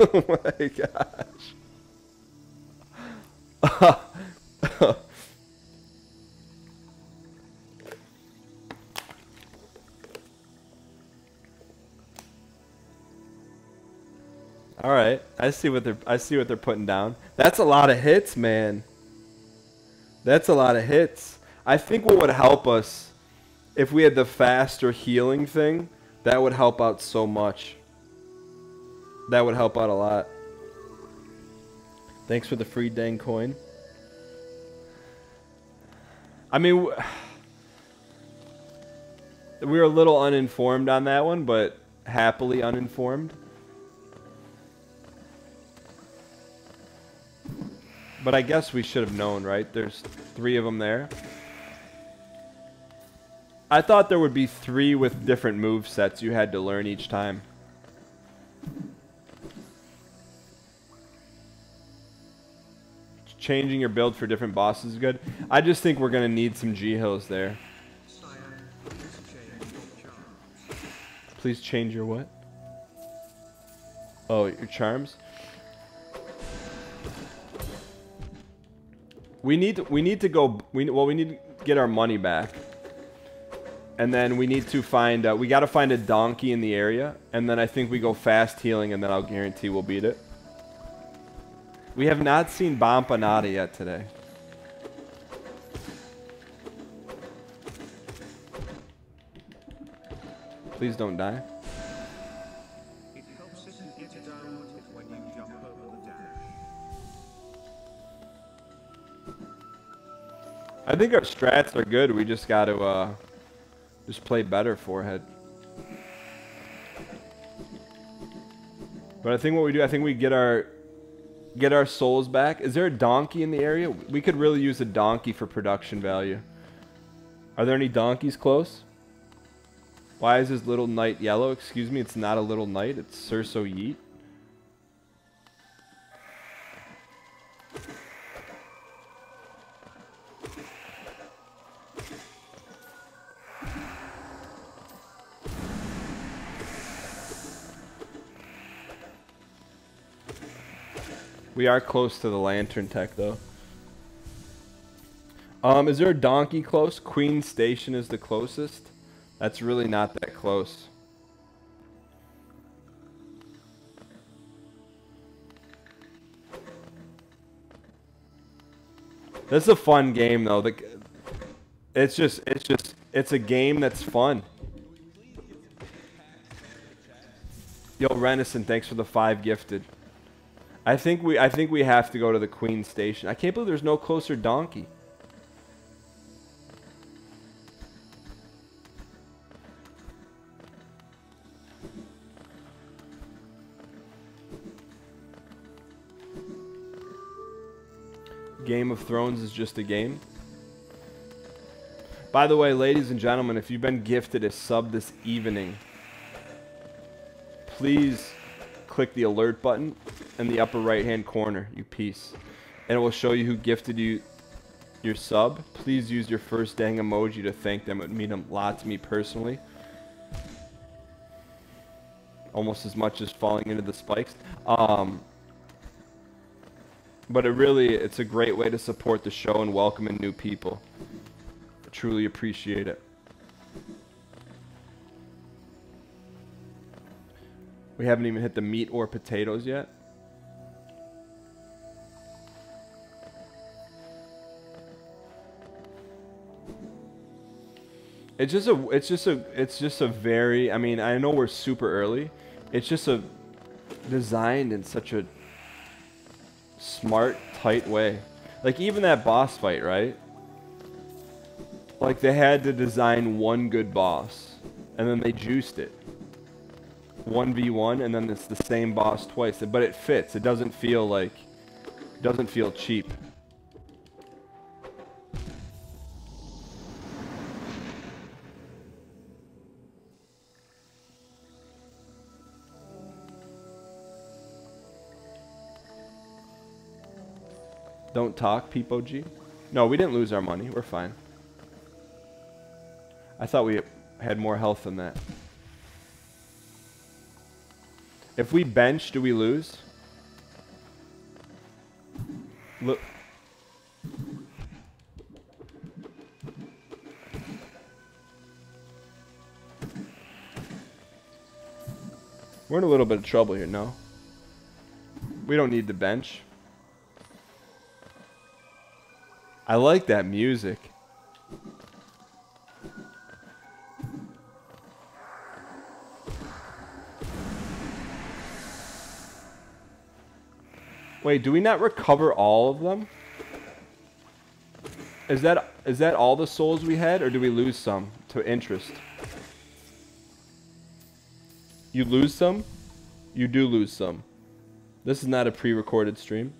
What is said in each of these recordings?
oh my gosh. All right, I see what they're I see what they're putting down. That's a lot of hits, man. That's a lot of hits. I think what would help us if we had the faster healing thing, that would help out so much. That would help out a lot. Thanks for the free dang coin. I mean, we were a little uninformed on that one, but happily uninformed. But I guess we should have known, right? There's three of them there. I thought there would be three with different move sets you had to learn each time. Changing your build for different bosses is good. I just think we're going to need some G-Hills there. Please change your what? Oh, your charms? We need to, we need to go we well we need to get our money back. And then we need to find uh, we got to find a donkey in the area and then I think we go fast healing and then I'll guarantee we'll beat it. We have not seen Bompanada yet today. Please don't die. I think our strats are good. We just got to uh, just play better forehead. But I think what we do, I think we get our get our souls back. Is there a donkey in the area? We could really use a donkey for production value. Are there any donkeys close? Why is this little knight yellow? Excuse me, it's not a little knight. It's Cerso Yeet. We are close to the lantern tech, though. Um, is there a donkey close? Queen Station is the closest. That's really not that close. This is a fun game, though. The, it's just, it's just, it's a game that's fun. Yo, Renison, thanks for the five gifted. I think we I think we have to go to the Queen Station. I can't believe there's no closer donkey. Game of Thrones is just a game. By the way, ladies and gentlemen, if you've been gifted a sub this evening, please click the alert button in the upper right hand corner, you piece. And it will show you who gifted you your sub. Please use your first dang emoji to thank them. It would mean a lot to me personally. Almost as much as falling into the spikes. Um, but it really, it's a great way to support the show and welcome in new people. I truly appreciate it. We haven't even hit the meat or potatoes yet. It's just a it's just a it's just a very I mean, I know we're super early. It's just a designed in such a smart, tight way. Like even that boss fight, right? Like they had to design one good boss and then they juiced it. 1v1 and then it's the same boss twice but it fits it doesn't feel like doesn't feel cheap Don't talk, PeepOG. No, we didn't lose our money. We're fine. I thought we had more health than that. If we bench, do we lose? Look. We're in a little bit of trouble here, no? We don't need the bench. I like that music. Wait, do we not recover all of them? Is that is that all the souls we had, or do we lose some to interest? You lose some? You do lose some. This is not a pre-recorded stream.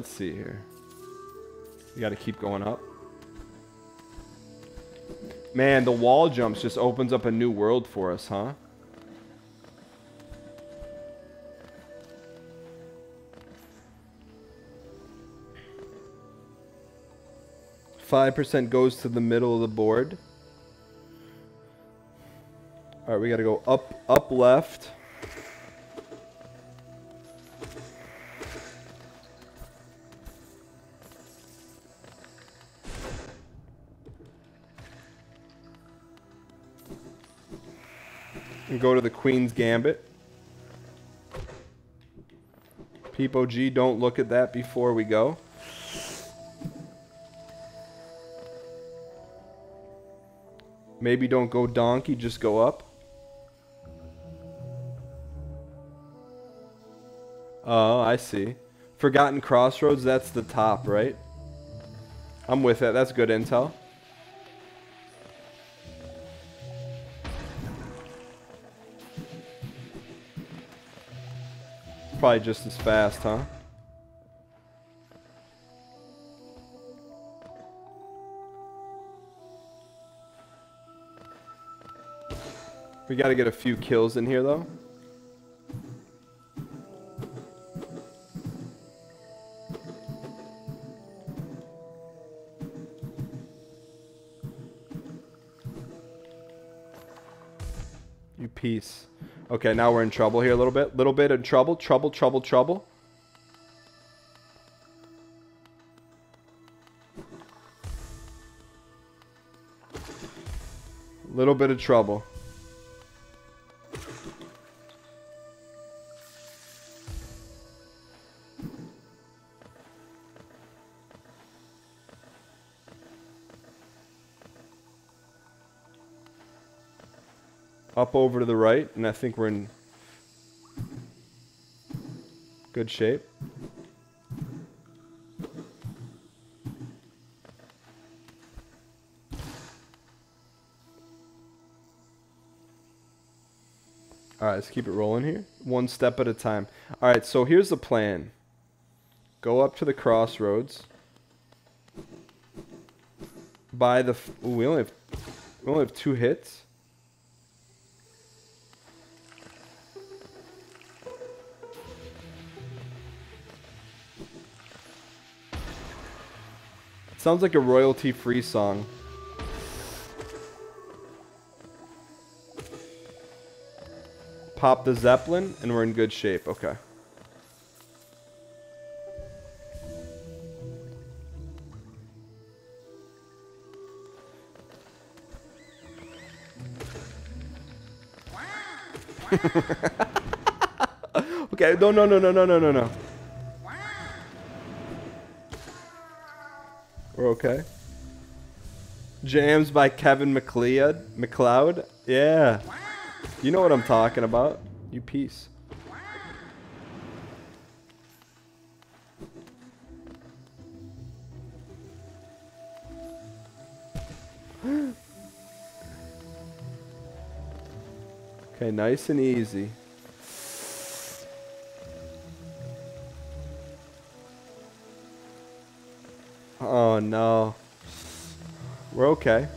Let's see here. You gotta keep going up. Man, the wall jumps just opens up a new world for us, huh? Five percent goes to the middle of the board. All right, we gotta go up, up left. Go to the Queen's Gambit. Peepo G, don't look at that before we go. Maybe don't go donkey, just go up. Oh, I see. Forgotten Crossroads, that's the top, right? I'm with it. That's good intel. Probably just as fast, huh? We gotta get a few kills in here, though. Okay, now we're in trouble here a little bit. Little bit of trouble, trouble, trouble, trouble. Little bit of trouble. Up over to the right, and I think we're in good shape. All right, let's keep it rolling here. One step at a time. All right, so here's the plan. Go up to the crossroads. By the... Ooh, we only have... We only have two hits. Sounds like a royalty-free song. Pop the Zeppelin, and we're in good shape. Okay. okay, no, no, no, no, no, no, no, no. Okay. Jams by Kevin MacLeod. MacLeod? Yeah. You know what I'm talking about. You piece. okay, nice and easy. No. We're okay.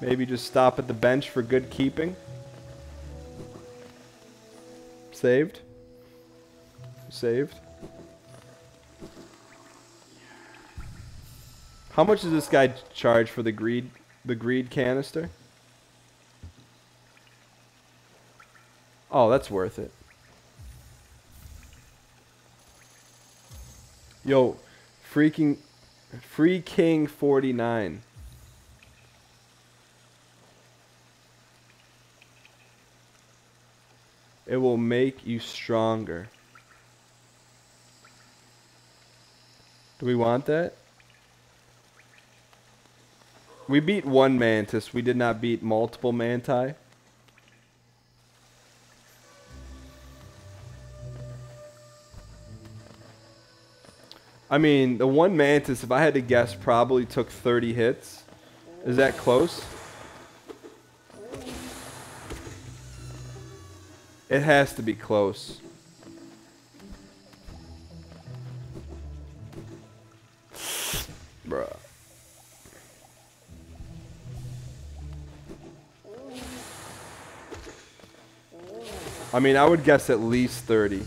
Maybe just stop at the bench for good keeping. Saved. saved. How much does this guy charge for the greed the greed canister? Oh, that's worth it. Yo, freaking Free King 49. It will make you stronger. Do we want that? We beat one mantis. We did not beat multiple manti. I mean, the one mantis, if I had to guess, probably took 30 hits. Is that close? It has to be close. Bruh. I mean, I would guess at least 30.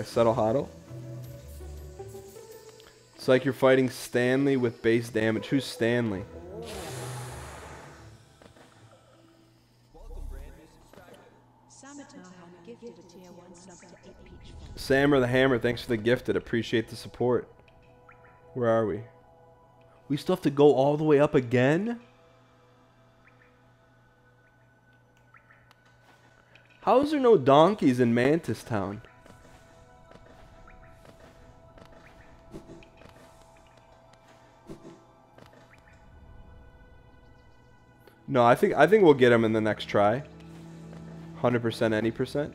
Okay, settle huddle. It's like you're fighting Stanley with base damage. Who's Stanley? Sammer the Hammer, thanks for the gifted. Appreciate the support. Where are we? We still have to go all the way up again? How is there no donkeys in Mantis Town? No, I think I think we'll get him in the next try. 100% any percent.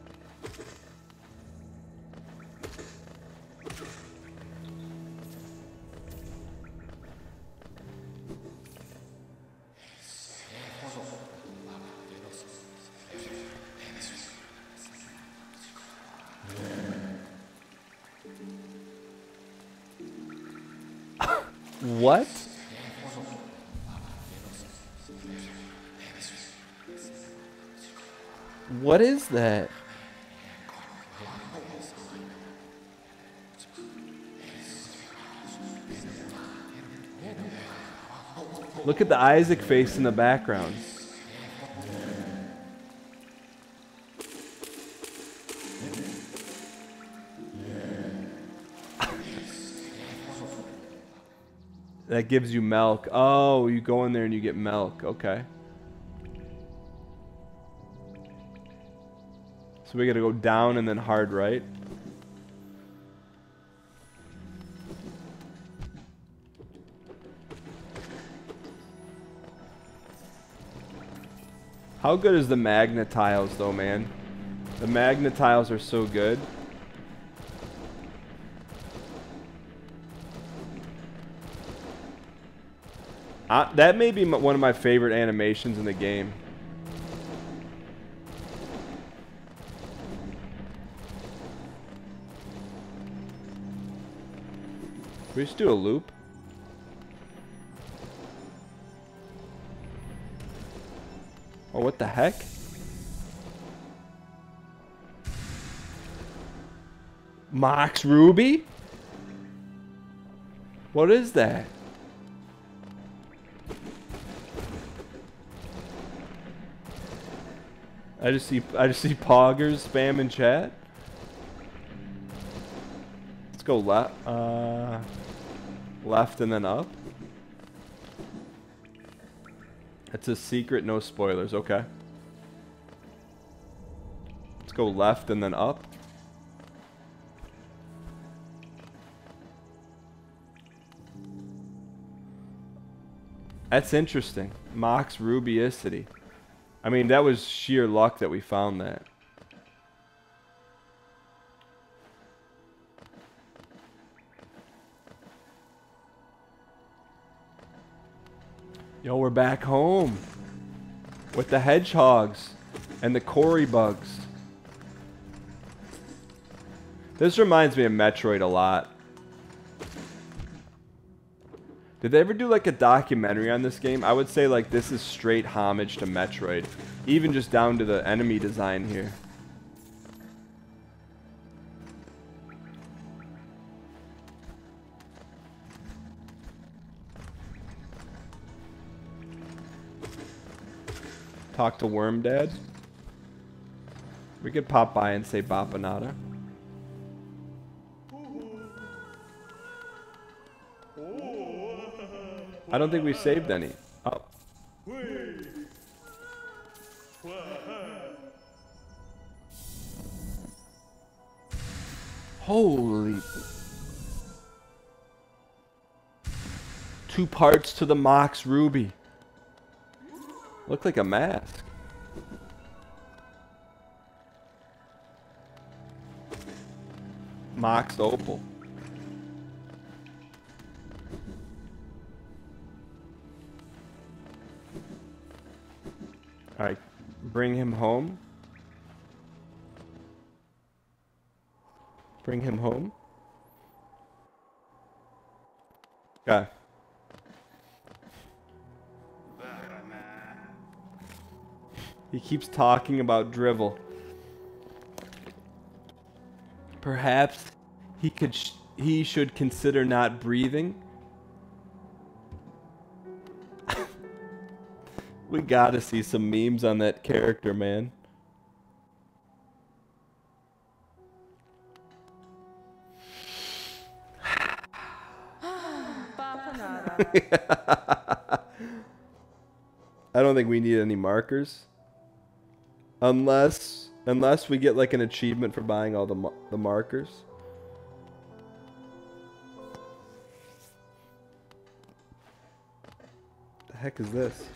That? Look at the Isaac face in the background. that gives you milk. Oh, you go in there and you get milk. Okay. So we gotta go down and then hard right. How good is the magnet tiles though, man? The magnet tiles are so good. Uh, that may be one of my favorite animations in the game. We just do a loop? Oh, what the heck? Mox Ruby? What is that? I just see I just see poggers spam in chat. Let's go left. Uh left and then up. It's a secret, no spoilers. Okay. Let's go left and then up. That's interesting. Mox Rubiicity. I mean, that was sheer luck that we found that. Yo, we're back home with the hedgehogs and the Cory bugs. This reminds me of Metroid a lot. Did they ever do like a documentary on this game? I would say like this is straight homage to Metroid. Even just down to the enemy design here. Talk to Worm Dad. We could pop by and say Bapanada. I don't think we saved any. Oh. Holy. Two parts to the Mox Ruby. Look like a mask. Mox Opal. Alright, bring him home. Bring him home. Okay. He keeps talking about drivel. Perhaps he could sh he should consider not breathing. we got to see some memes on that character, man. I don't think we need any markers. Unless unless we get like an achievement for buying all the mar the markers. The heck is this?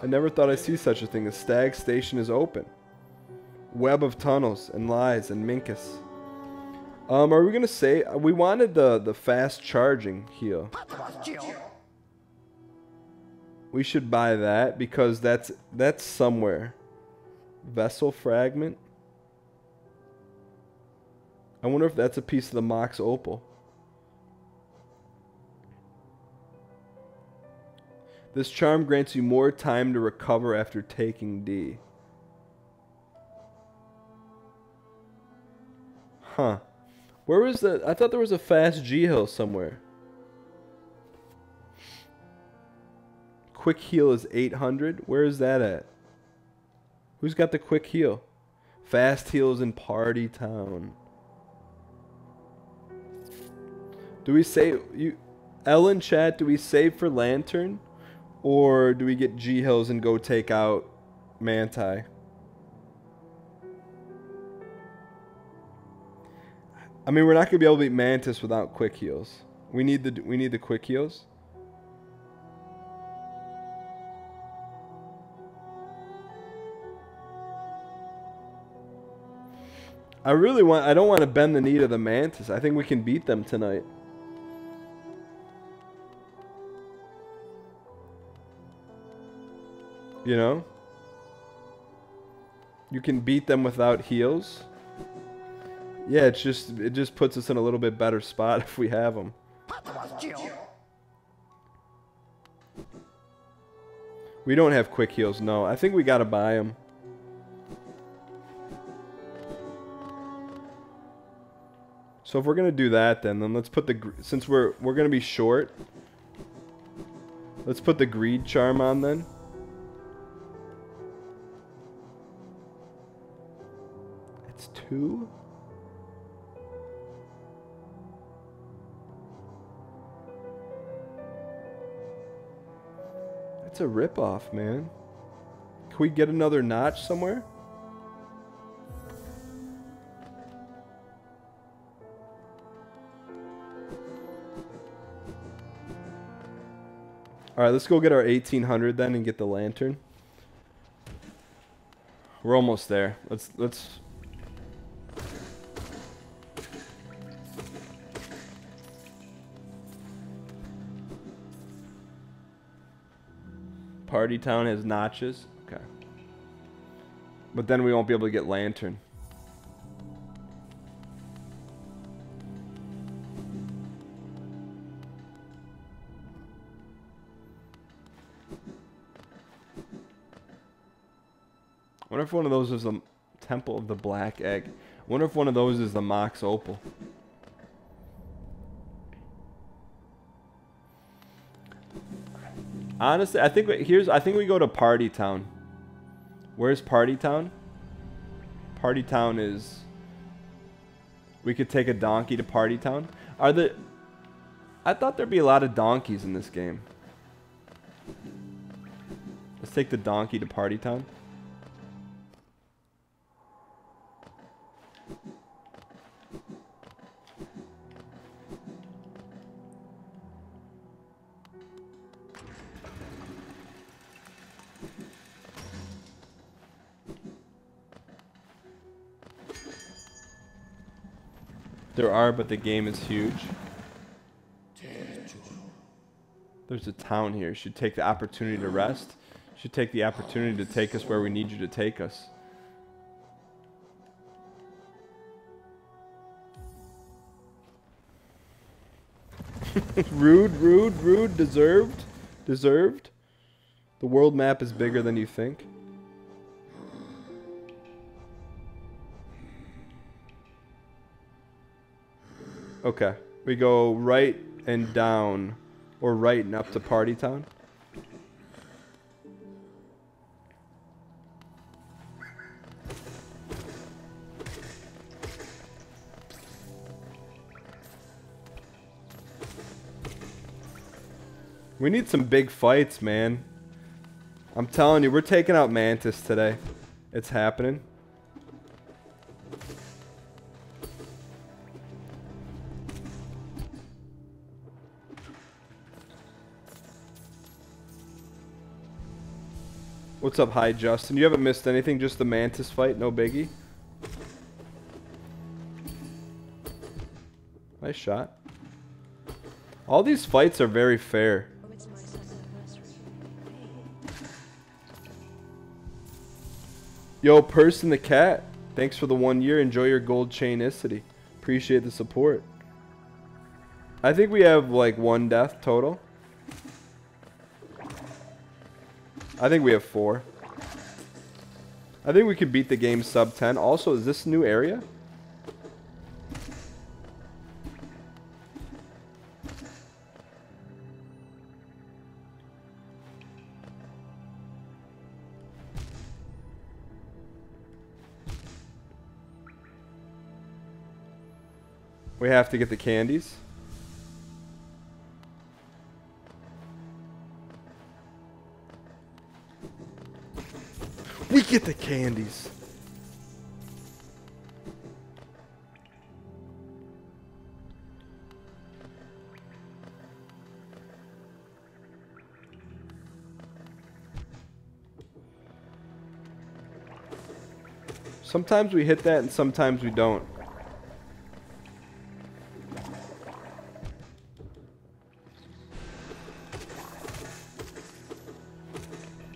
I never thought I'd see such a thing. The Stag Station is open. Web of tunnels and lies and Minkus. Um, are we gonna say we wanted the the fast charging here? We should buy that because that's that's somewhere. Vessel fragment. I wonder if that's a piece of the Mox Opal. This charm grants you more time to recover after taking D. Huh. Where was the... I thought there was a fast G-Hill somewhere. Quick heal is 800. Where is that at? Who's got the quick heal? Fast heals in Party Town. Do we save you Ellen chat, do we save for Lantern? Or do we get G Hills and go take out Manti? I mean, we're not gonna be able to beat Mantis without quick heals. We need the we need the quick heals. I really want. I don't want to bend the knee to the Mantis. I think we can beat them tonight. You know. You can beat them without heals. Yeah, it's just it just puts us in a little bit better spot if we have them. We don't have quick heals, no. I think we gotta buy them. So if we're gonna do that, then then let's put the since we're we're gonna be short. Let's put the greed charm on then. It's two. It's a ripoff, man. Can we get another notch somewhere? Alright, let's go get our 1800 then and get the lantern. We're almost there. Let's let's Party Town has notches. Okay. But then we won't be able to get lantern. Wonder if one of those is the Temple of the Black Egg. Wonder if one of those is the Mox Opal. Honestly, I think here's I think we go to Party Town. Where's Party Town? Party Town is we could take a donkey to Party Town. Are the I thought there'd be a lot of donkeys in this game. Let's take the donkey to Party Town. Are, but the game is huge. There's a town here. Should take the opportunity to rest. Should take the opportunity to take us where we need you to take us. rude, rude, rude. Deserved. Deserved. The world map is bigger than you think. Okay. We go right and down, or right and up to Party Town. We need some big fights, man. I'm telling you, we're taking out Mantis today. It's happening. What's up, hi Justin? You haven't missed anything, just the Mantis fight, no biggie. Nice shot. All these fights are very fair. Yo, Person the Cat, thanks for the one year. Enjoy your gold chain, chainicity. Appreciate the support. I think we have like one death total. I think we have four. I think we could beat the game sub 10. Also, is this new area? We have to get the candies. Get the candies. Sometimes we hit that and sometimes we don't.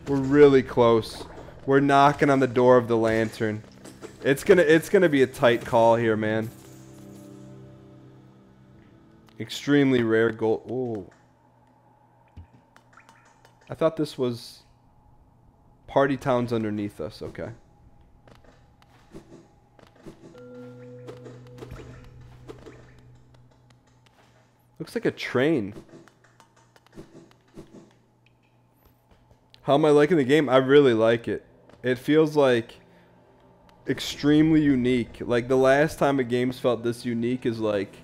We're really close. We're knocking on the door of the lantern. It's gonna it's gonna be a tight call here, man. Extremely rare gold. Oh. I thought this was Party Town's underneath us, okay. Looks like a train. How am I liking the game? I really like it. It feels like extremely unique. Like the last time a game's felt this unique is like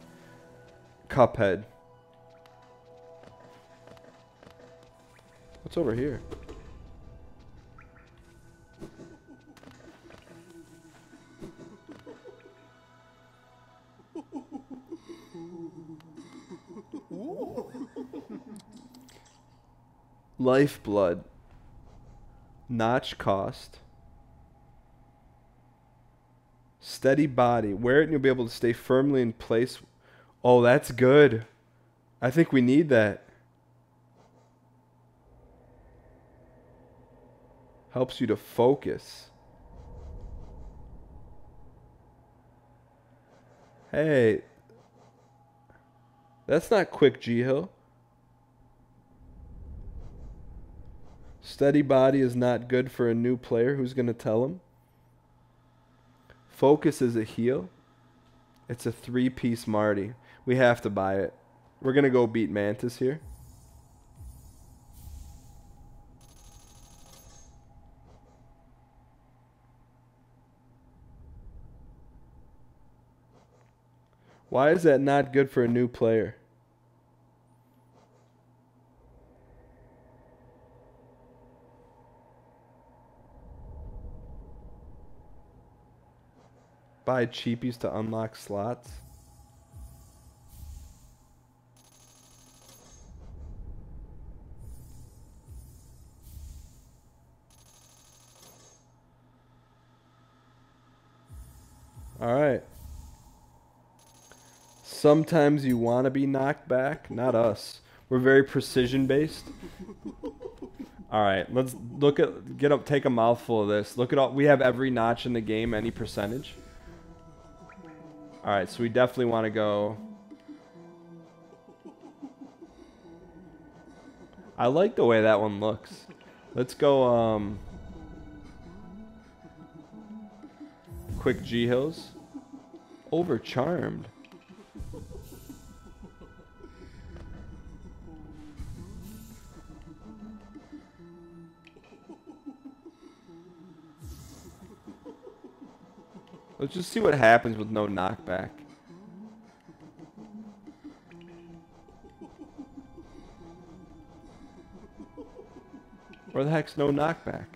Cuphead. What's over here? Lifeblood notch cost, steady body. Wear it and you'll be able to stay firmly in place. Oh, that's good. I think we need that. Helps you to focus. Hey, that's not quick G Hill. Steady body is not good for a new player. Who's going to tell him? Focus is a heal. It's a three piece Marty. We have to buy it. We're going to go beat Mantis here. Why is that not good for a new player? Buy cheapies to unlock slots. All right. Sometimes you want to be knocked back, not us. We're very precision based. All right, let's look at get up take a mouthful of this. Look at all we have every notch in the game, any percentage. All right, so we definitely want to go I like the way that one looks. Let's go um quick G hills. Over Let's just see what happens with no knockback. Where the heck's no knockback?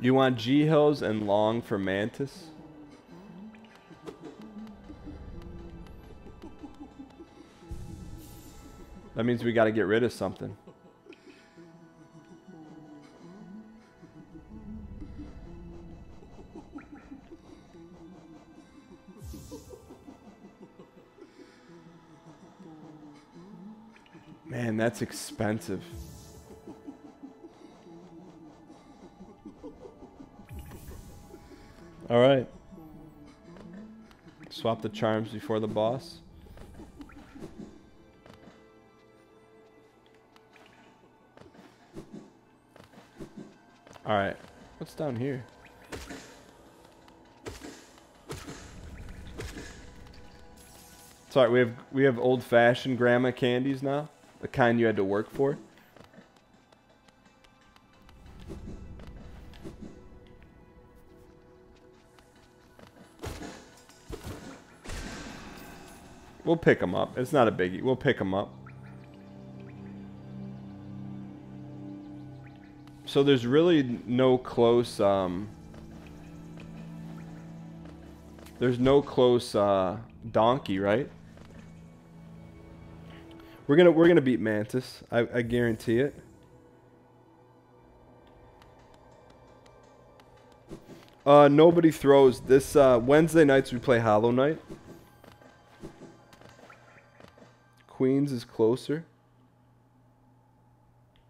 You want G Hills and long for Mantis? Means we got to get rid of something. Man, that's expensive. All right. Swap the charms before the boss. What's down here? Sorry, we have we have old fashioned grandma candies now. The kind you had to work for. We'll pick them up. It's not a biggie. We'll pick them up. So there's really no close um, there's no close uh, donkey, right? We're gonna we're gonna beat Mantis. I, I guarantee it. Uh, nobody throws this uh, Wednesday nights. We play Hollow Knight. Queens is closer.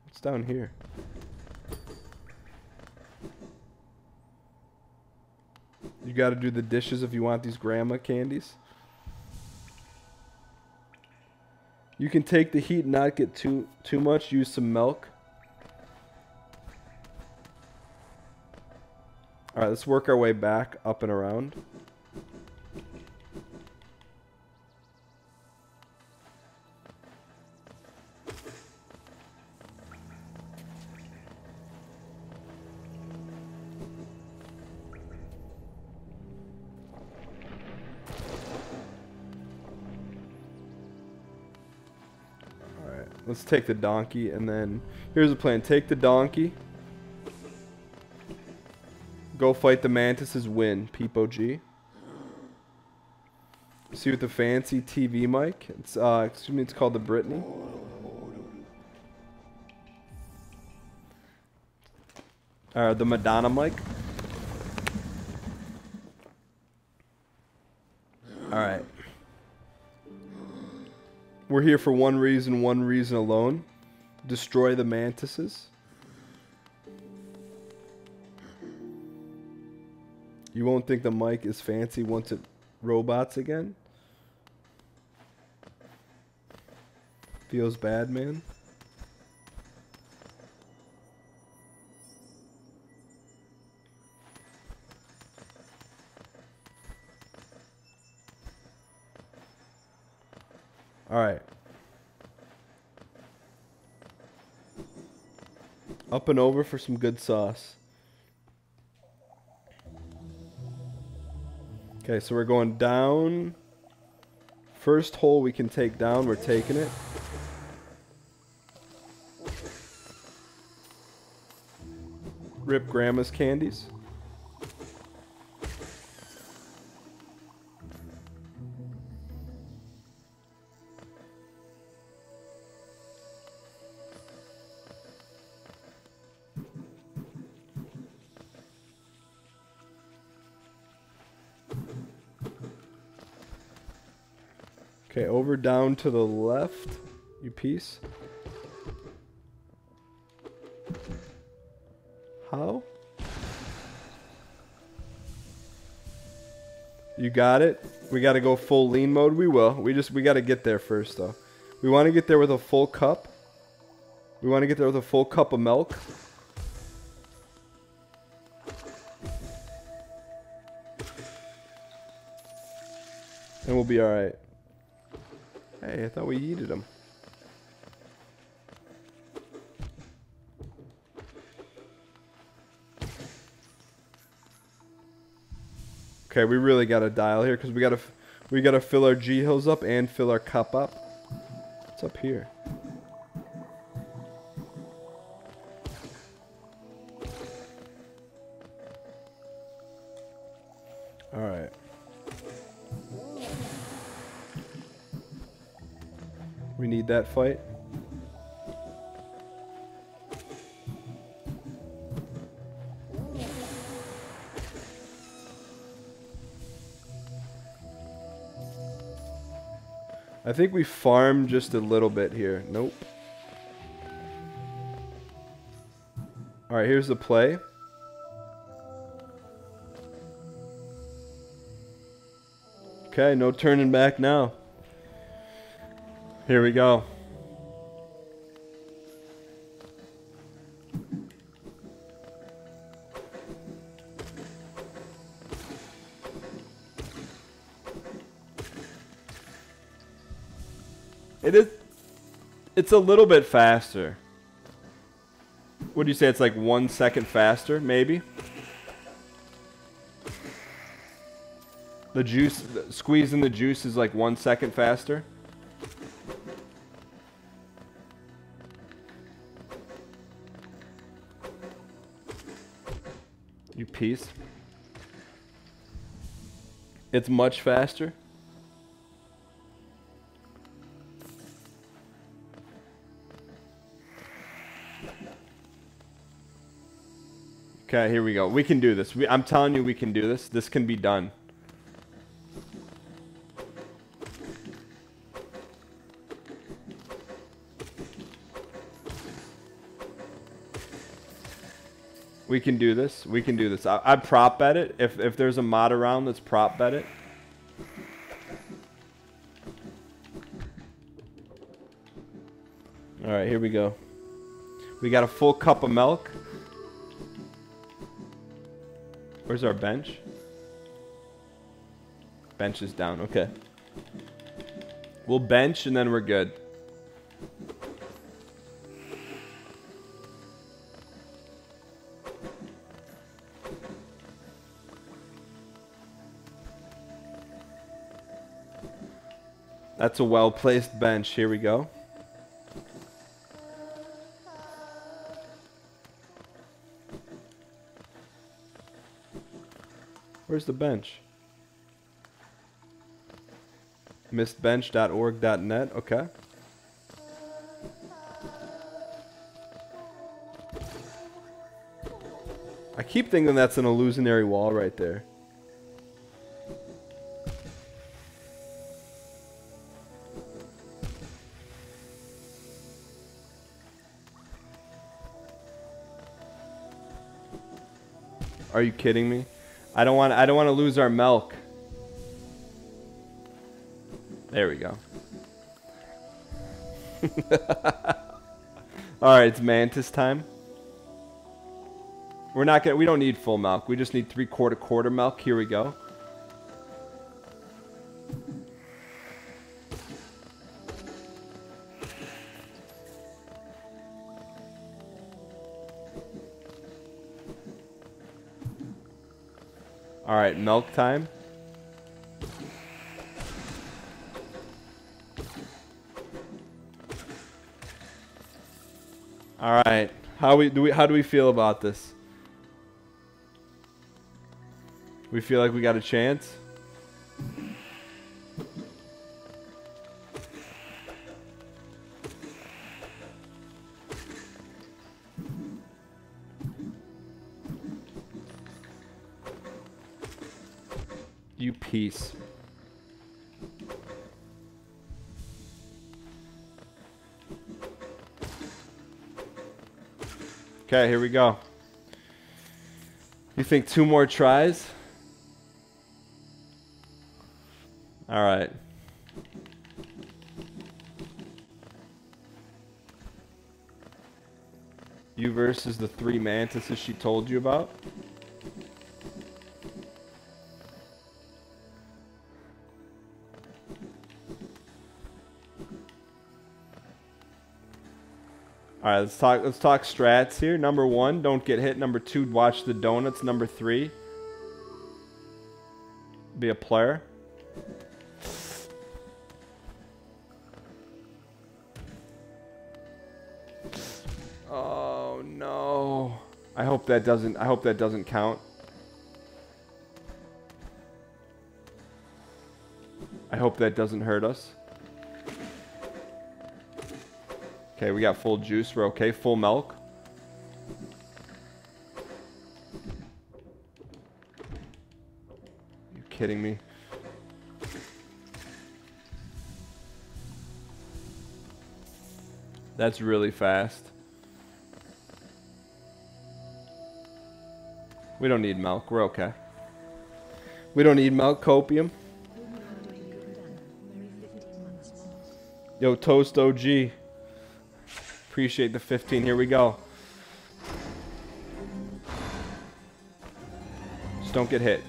It's down here. Got to do the dishes if you want these grandma candies. You can take the heat not get too too much. Use some milk. All right, let's work our way back up and around. Let's take the donkey and then here's the plan. Take the donkey. Go fight the mantises, win. Peepo G. See with the fancy TV mic. It's uh excuse me, it's called the Brittany. Uh, the Madonna mic. We're here for one reason, one reason alone. Destroy the mantises. You won't think the mic is fancy once it robots again. Feels bad, man. And over for some good sauce. Okay, so we're going down. First hole we can take down, we're taking it. Rip grandma's candies. Down to the left, you piece. How? You got it? We got to go full lean mode? We will. We just, we got to get there first though. We want to get there with a full cup. We want to get there with a full cup of milk. And we'll be alright. I thought we yeeted them. Okay, we really got to dial here because we got to we got to fill our G heals up and fill our cup up. What's up here? That fight. I think we farm just a little bit here. Nope. Alright, here's the play. Okay, no turning back now. Here we go. It is it's a little bit faster. Would you say it's like one second faster, maybe? The juice, squeezing the juice is like one second faster. Piece. It's much faster. Okay, here we go. We can do this. We, I'm telling you, we can do this. This can be done. We can do this. We can do this. I, I'd prop bet it. If, if there's a mod around, let's prop bet it. All right, here we go. We got a full cup of milk. Where's our bench? Bench is down. Okay. We'll bench and then we're good. That's a well-placed bench. Here we go. Where's the bench? Missedbench.org.net. Okay. I keep thinking that's an illusionary wall right there. Are you kidding me? I don't want I don't want to lose our milk. There we go. All right, it's mantis time. We're not gonna. We don't need full milk. We just need three quarter quarter milk. Here we go. Right, milk time. All right. How we do we how do we feel about this? We feel like we got a chance. Go. You think two more tries? All right. You versus the three mantises she told you about? Right, let's talk. Let's talk strats here. Number one, don't get hit. Number two, watch the donuts. Number three, be a player. Oh no! I hope that doesn't. I hope that doesn't count. I hope that doesn't hurt us. Okay, we got full juice. We're okay. Full milk. You kidding me? That's really fast. We don't need milk. We're okay. We don't need milk. Copium. Yo, Toast OG. Appreciate the 15. Here we go. Just don't get hit.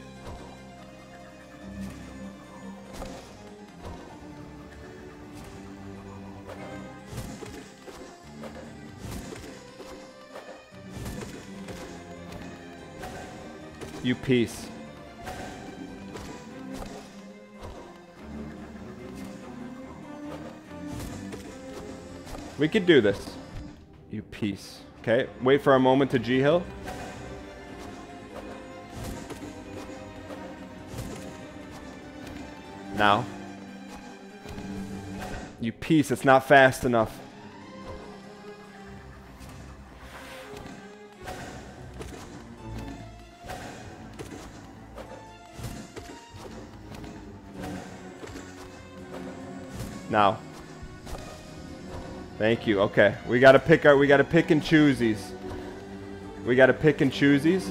You piece. We could do this. Piece. Okay, wait for a moment to G-heal. Now. You piece, it's not fast enough. Thank you. Okay, we gotta pick our. We gotta pick and choose these. We gotta pick and choose these.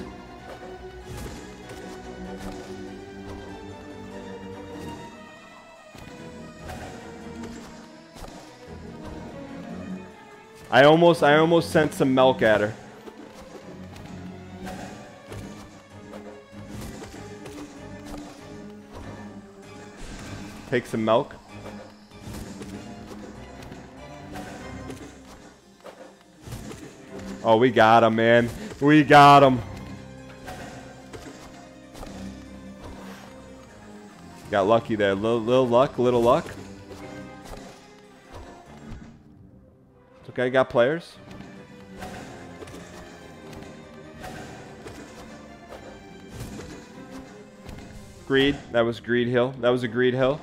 I almost, I almost sent some milk at her. Take some milk. Oh, we got him, man. We got him. Got lucky there. Little, little luck, little luck. It's okay, got players. Greed. That was Greed heal. That was a Greed heal.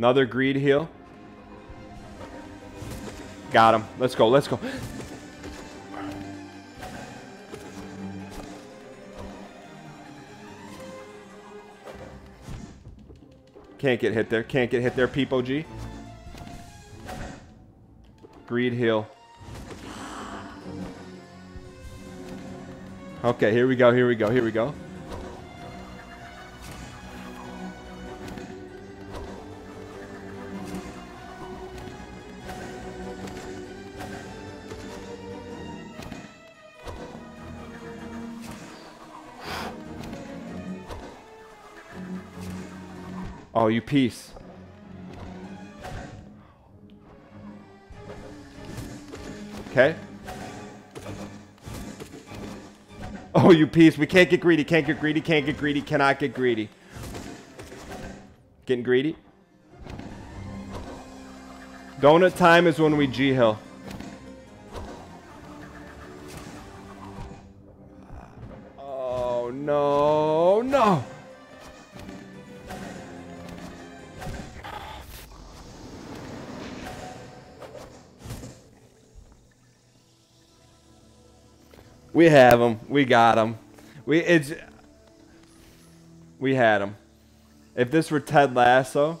Another greed heal. Got him. Let's go. Let's go. Can't get hit there. Can't get hit there, Peepo G. Greed heal. Okay, here we go. Here we go. Here we go. Oh, you peace. Okay. Oh, you peace. We can't get greedy. Can't get greedy. Can't get greedy. Cannot get greedy. Getting greedy. Donut time is when we G-heal. We have them. We got them. We it's we had them. If this were Ted Lasso,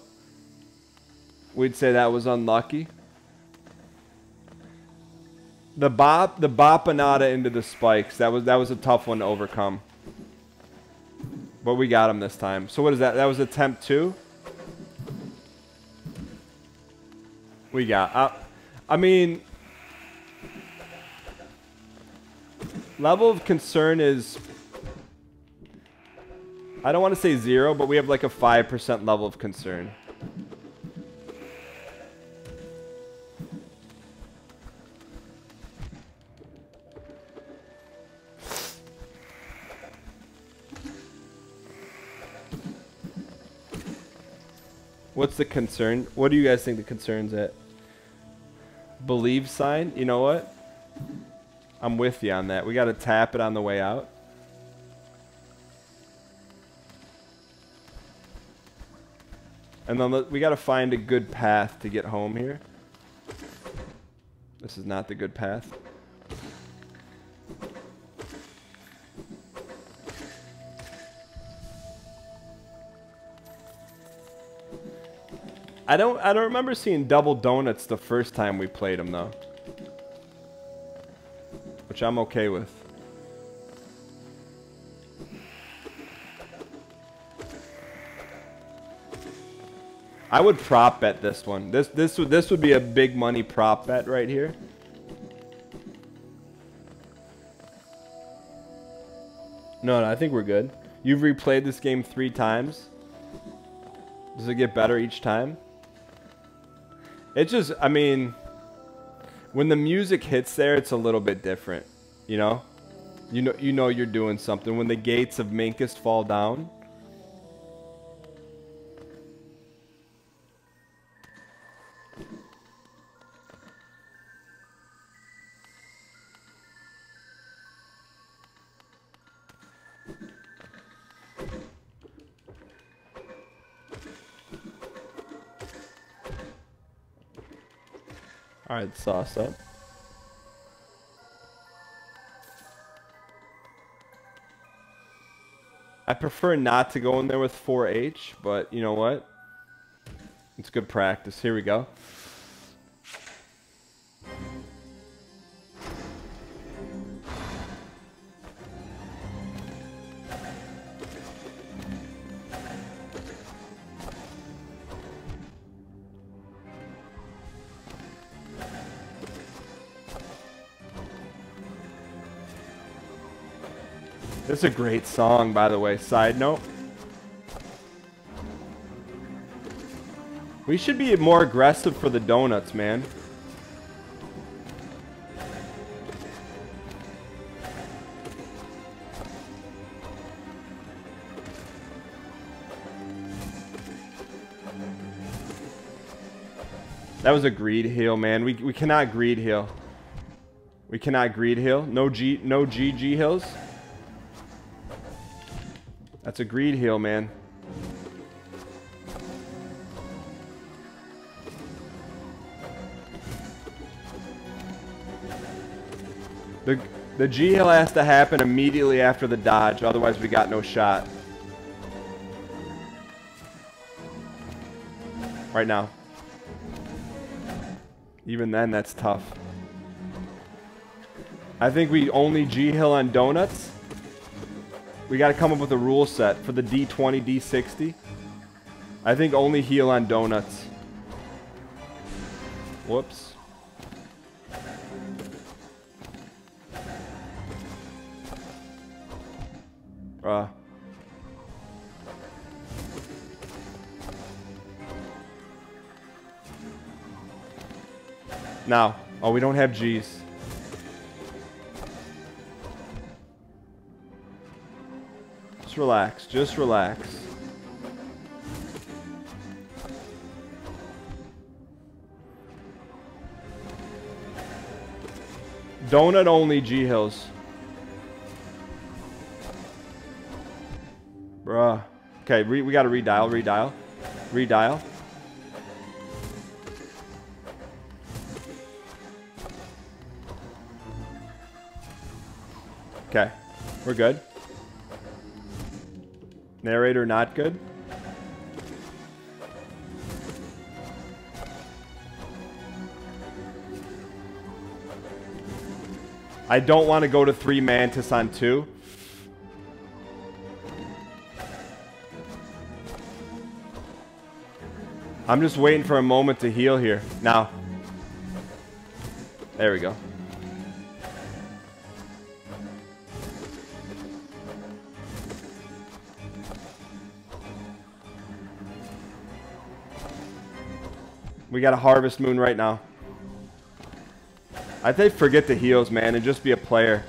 we'd say that was unlucky. The bop, the bopanada into the spikes. That was that was a tough one to overcome. But we got him this time. So what is that? That was attempt two. We got. Uh, I mean, Level of concern is... I don't want to say zero, but we have like a 5% level of concern. What's the concern? What do you guys think the concern's at? Believe sign? You know what? I'm with you on that. We got to tap it on the way out. And then we got to find a good path to get home here. This is not the good path. I don't I don't remember seeing double donuts the first time we played them though which I'm okay with. I would prop bet this one. This this would this would be a big money prop bet right here. No, no, I think we're good. You've replayed this game three times. Does it get better each time? It just, I mean, when the music hits there, it's a little bit different. You know, you know, you know you're doing something. When the gates of Minkist fall down. Alright, sauce up. I prefer not to go in there with 4H, but you know what? It's good practice. Here we go. Is a great song, by the way. Side note. We should be more aggressive for the donuts, man. That was a greed heal, man. We, we cannot greed heal. We cannot greed heal. No G no GG heals. That's a greed heal, man. The, the G heal has to happen immediately after the dodge, otherwise we got no shot. Right now. Even then, that's tough. I think we only G heal on donuts. We got to come up with a rule set for the D20, D60. I think only heal on donuts. Whoops. Uh. Now. Oh, we don't have G's. Relax. Just relax. Donut only G Heals. Bruh. Okay, we gotta redial, redial. Redial. Okay. We're good. Narrator not good. I don't want to go to three Mantis on two. I'm just waiting for a moment to heal here. Now. There we go. We got a Harvest Moon right now. I think forget the heals, man, and just be a player.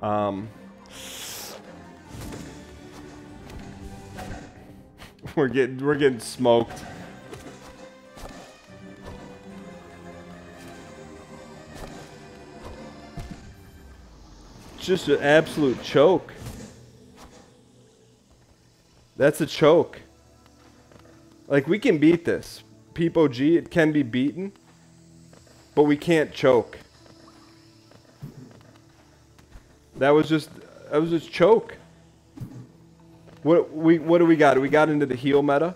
Um, we're getting we're getting smoked. just an absolute choke. That's a choke. Like we can beat this. Peep G, it can be beaten but we can't choke. That was just that was just choke. What we what do we got? We got into the heal meta.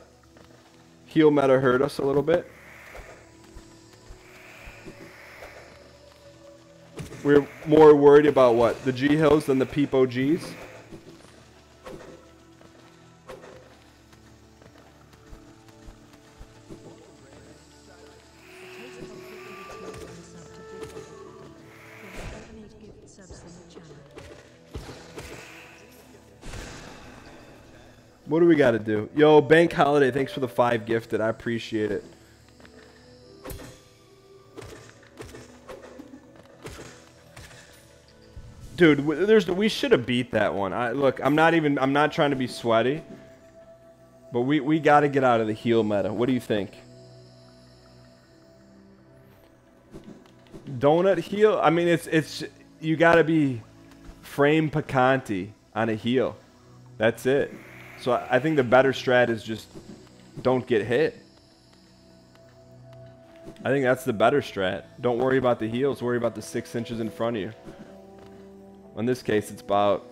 Heal meta hurt us a little bit. We're more worried about what? The G heals than the Peep Gs? What do we got to do? Yo, Bank Holiday, thanks for the five gifted. I appreciate it. Dude, there's we should have beat that one. I look, I'm not even I'm not trying to be sweaty. But we we got to get out of the heal meta. What do you think? Donut heal? I mean, it's it's you got to be frame Picanti on a heal. That's it. So I think the better strat is just don't get hit. I think that's the better strat. Don't worry about the heals. worry about the six inches in front of you. In this case, it's about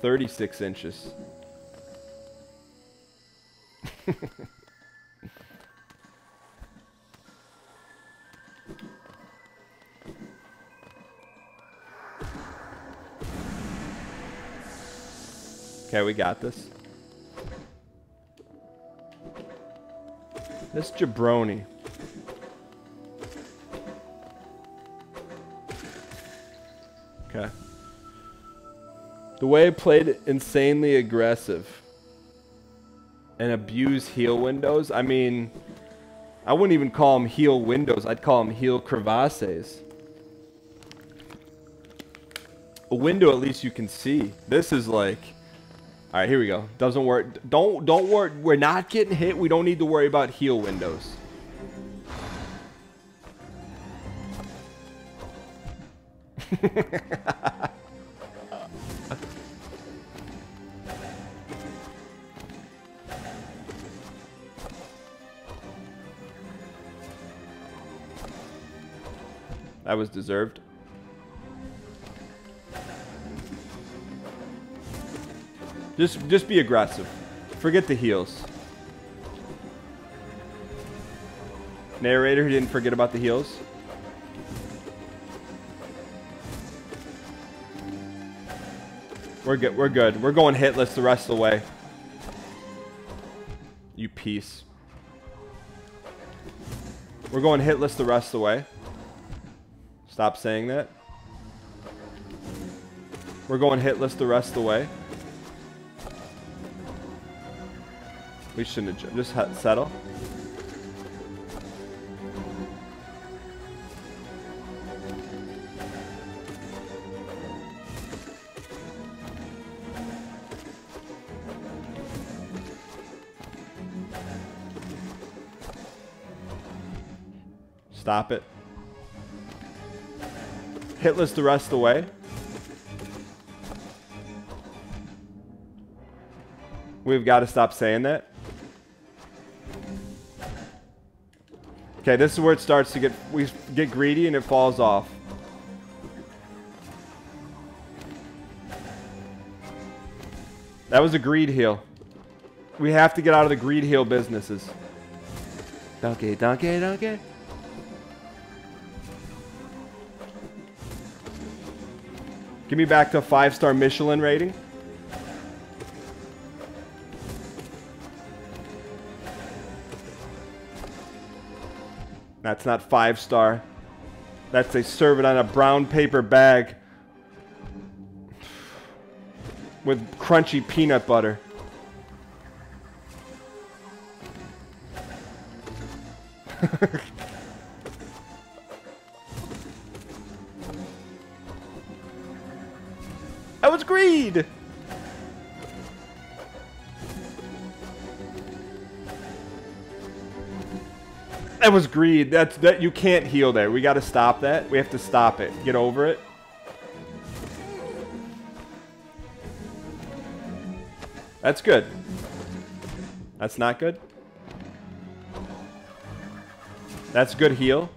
36 inches. Okay, we got this. This jabroni. Okay. The way played insanely aggressive and abuse heal windows, I mean, I wouldn't even call them heal windows. I'd call them heal crevasses. A window at least you can see. This is like all right, here we go. Doesn't work. Don't don't worry. We're not getting hit. We don't need to worry about heal windows. that was deserved. Just just be aggressive. Forget the heals. Narrator, he didn't forget about the heals. We're good. We're good. We're going hitless the rest of the way. You piece. We're going hitless the rest of the way. Stop saying that. We're going hitless the rest of the way. We shouldn't have just settle. Stop it. Hitless the rest of the way. We've got to stop saying that. Okay, this is where it starts to get we get greedy and it falls off. That was a greed heal. We have to get out of the greed heal businesses. Donkey, donkey, donkey. Give me back to five-star Michelin rating. That's not five star. That's they serve it on a brown paper bag with crunchy peanut butter. That was greed. That's that you can't heal there. We got to stop that. We have to stop it. Get over it. That's good. That's not good. That's good heal.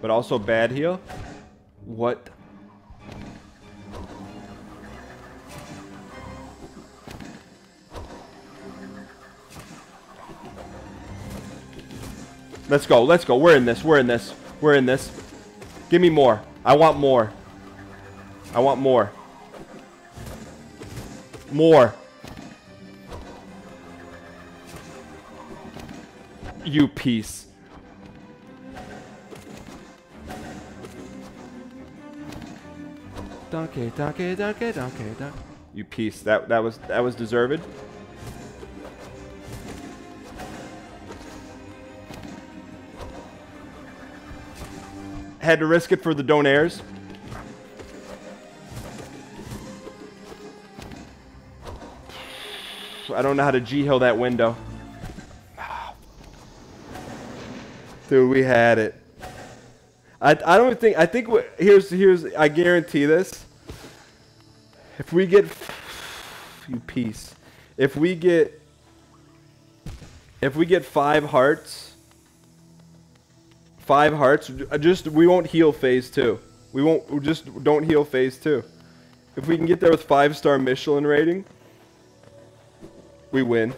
But also bad heal. What Let's go. Let's go. We're in this. We're in this. We're in this. Give me more. I want more. I want more. More. You piece. Donkey, donkey, donkey, donkey, donkey. You piece. That that was that was deserved. Had to risk it for the donaires. I don't know how to G-heal that window. Dude, we had it. I, I don't think, I think, here's, here's, I guarantee this. If we get, you piece. If we get, if we get five hearts, five hearts. Uh, just we won't heal phase two. We won't. We just don't heal phase two. If we can get there with five star Michelin rating, we win.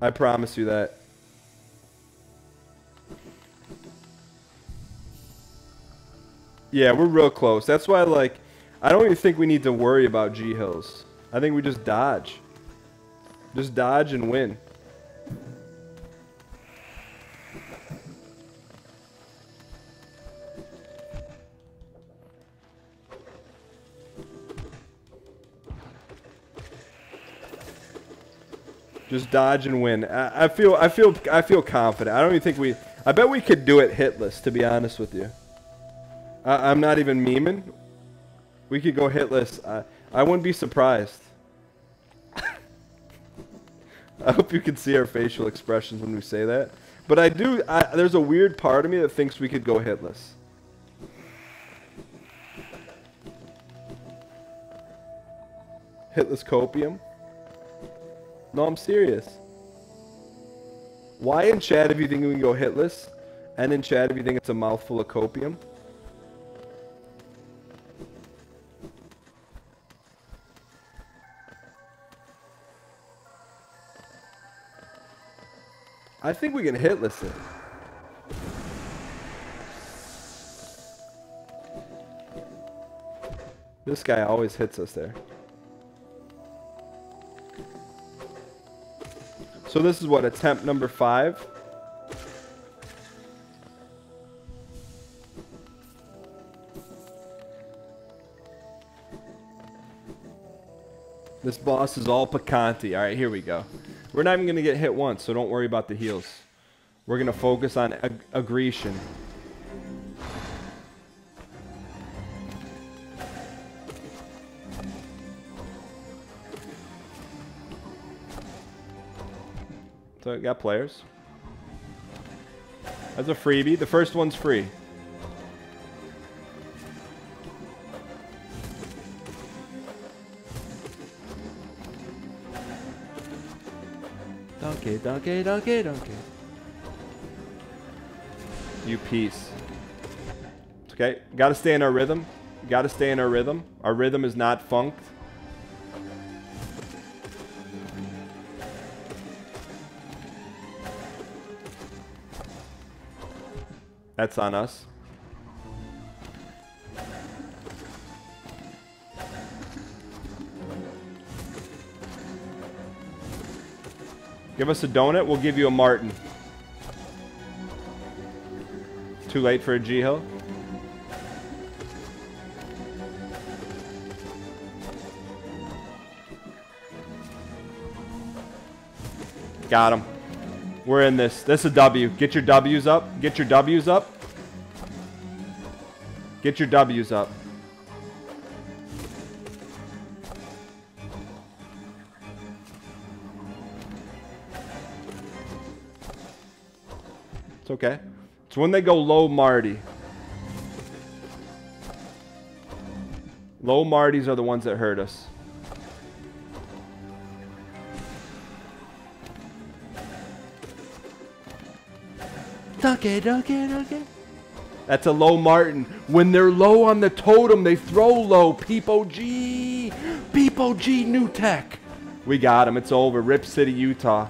I promise you that. Yeah, we're real close. That's why, like, I don't even think we need to worry about G heals. I think we just dodge. Just dodge and win. Just dodge and win. I, I, feel I feel I feel confident. I don't even think we I bet we could do it hitless to be honest with you. I, am not even memeing. We could go hitless. I, I wouldn't be surprised. I hope you can see our facial expressions when we say that. But I do I, there's a weird part of me that thinks we could go hitless. Hitless copium. No, I'm serious. Why in chat if you think we can go hitless? And in chat if you think it's a mouthful of copium? I think we can hitless it. This guy always hits us there. So this is what, attempt number five? This boss is all Picanti. All right, here we go. We're not even going to get hit once, so don't worry about the heals. We're going to focus on ag aggression. So we got players. That's a freebie. The first one's free. Donkey, donkey, donkey, donkey. You piece. Okay, gotta stay in our rhythm. Gotta stay in our rhythm. Our rhythm is not funked. That's on us. Give us a donut, we'll give you a Martin. Too late for a G-heal? Got him. We're in this. This is a W. Get your W's up. Get your W's up. Get your W's up. It's okay. It's when they go low Marty. Low Martys are the ones that hurt us. Donkey, donkey, donkey. That's a low Martin. When they're low on the totem, they throw low. Peepo G. Peepo G New Tech. We got him. It's over. Rip City, Utah.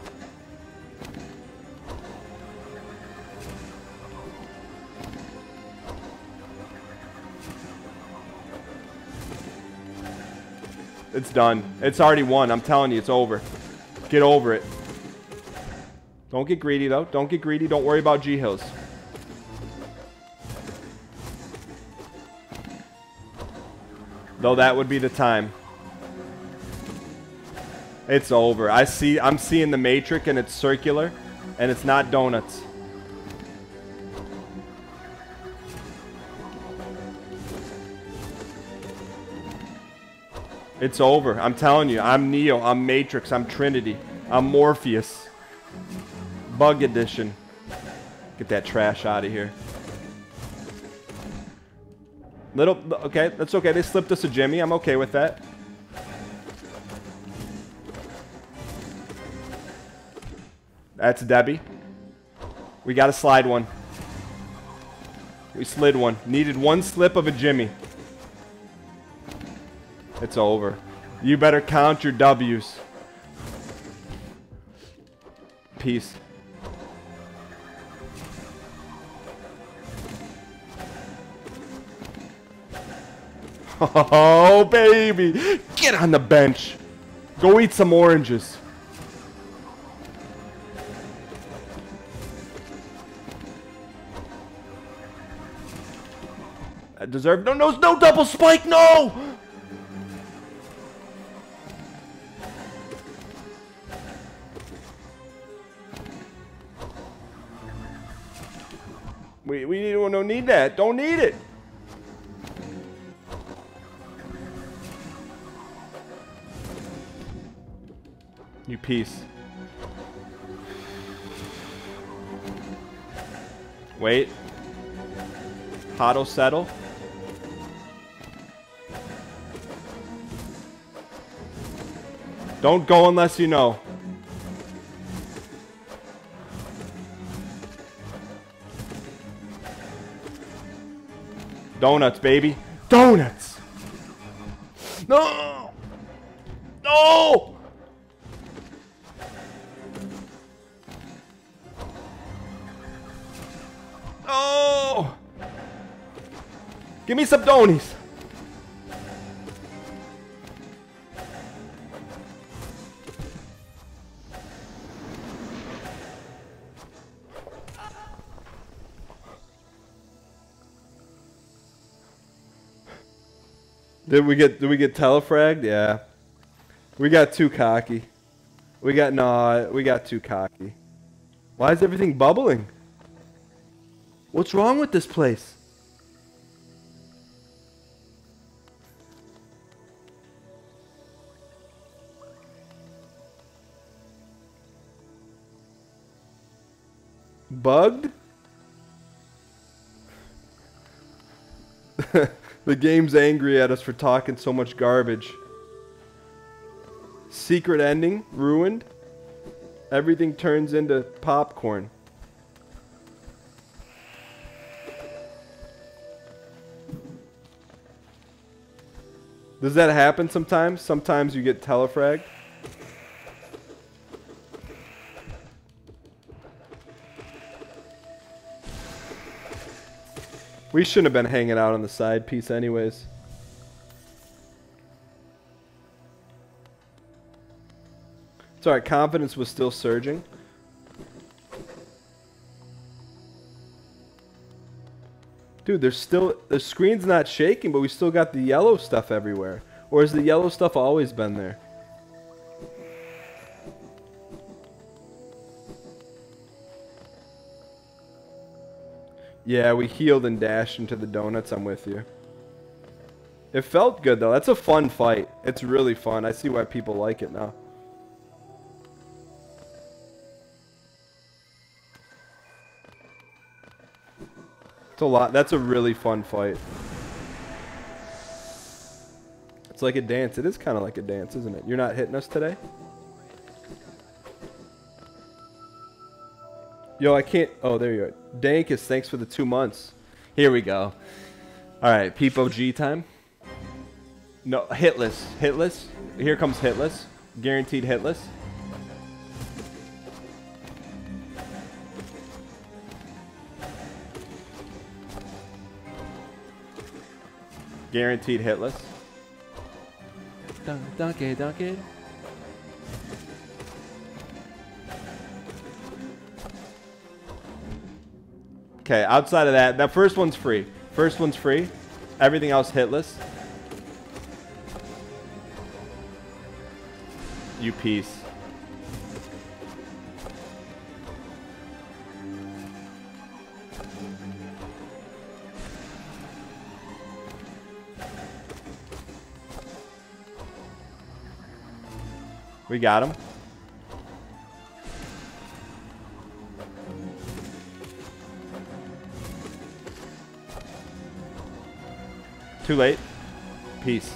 It's done. It's already won. I'm telling you, it's over. Get over it. Don't get greedy, though. Don't get greedy. Don't worry about G-heals. Though that would be the time. It's over. I see. I'm seeing the matrix, and it's circular, and it's not donuts. It's over. I'm telling you. I'm Neo. I'm Matrix. I'm Trinity. I'm Morpheus. Bug edition. Get that trash out of here. Little, okay, that's okay. They slipped us a Jimmy. I'm okay with that. That's Debbie. We got to slide one. We slid one. Needed one slip of a Jimmy. It's over. You better count your W's. Peace. Oh, baby. Get on the bench. Go eat some oranges. I deserve no no no double spike no We we need, don't need that. Don't need it. You piece. Wait. Hot'll settle. Don't go unless you know. Donuts, baby. Donuts! No! No! Give me some donies. Did we get did we get telefragged? Yeah. We got too cocky. We got nah, we got too cocky. Why is everything bubbling? What's wrong with this place? Bugged? the game's angry at us for talking so much garbage. Secret ending ruined. Everything turns into popcorn. Does that happen sometimes? Sometimes you get telefragged. We shouldn't have been hanging out on the side piece anyways. It's alright, confidence was still surging. Dude, there's still, the screen's not shaking, but we still got the yellow stuff everywhere. Or has the yellow stuff always been there? Yeah, we healed and dashed into the donuts. I'm with you. It felt good, though. That's a fun fight. It's really fun. I see why people like it now. It's a lot. That's a really fun fight. It's like a dance. It is kind of like a dance, isn't it? You're not hitting us today? Yo, I can't. Oh, there you are. Dankus, thanks for the two months. Here we go. All right, Peepo G time. No, hitless. Hitless. Here comes hitless. Guaranteed hitless. Guaranteed hitless. Dunk, dunk it, dunk it. Okay, outside of that, that first one's free. First one's free. Everything else hitless. You piece. We got him. Too late. Peace.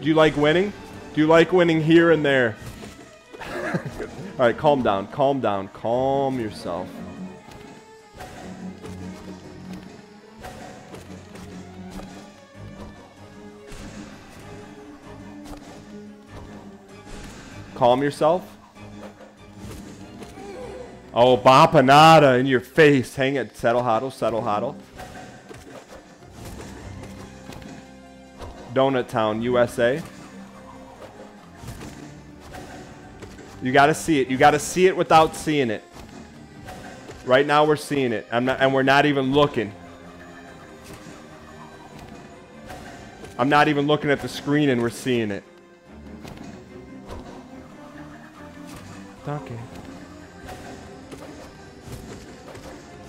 Do you like winning? Do you like winning here and there? All right, calm down. Calm down. Calm yourself. Calm yourself. Oh, Bapanada in your face. Hang it. Settle huddle, settle huddle. Donut Town, USA. You got to see it. You got to see it without seeing it. Right now we're seeing it. Not, and we're not even looking. I'm not even looking at the screen and we're seeing it. Okay.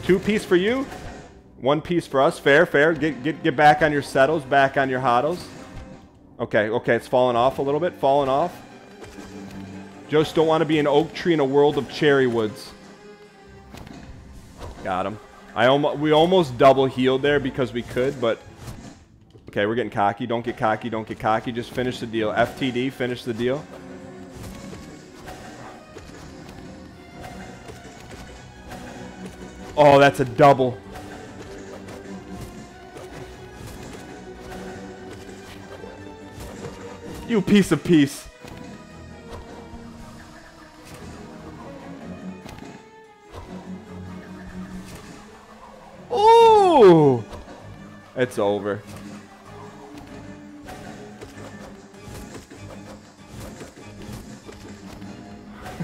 Two piece for you. One piece for us. Fair, fair. Get, get, get back on your settles, back on your hoddles. Okay, okay, it's falling off a little bit. Falling off. Just don't want to be an oak tree in a world of cherry woods. Got him. I almost, we almost double healed there because we could, but... Okay, we're getting cocky. Don't get cocky. Don't get cocky. Just finish the deal. FTD, finish the deal. Oh, that's a double. You piece of piece. Oh! It's over.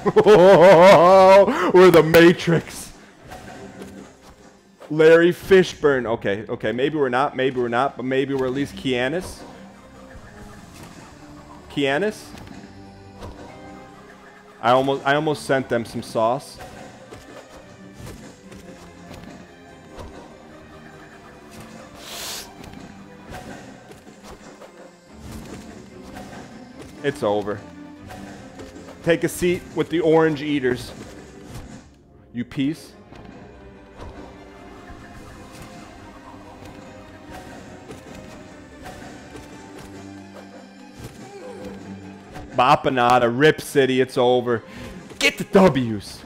We're the Matrix. Larry Fishburne. Okay, okay. Maybe we're not. Maybe we're not. But maybe we're at least Kianis. Kianis. I almost, I almost sent them some sauce. It's over. Take a seat with the orange eaters. You piece. Bapanada, Rip City, it's over. Get the W's.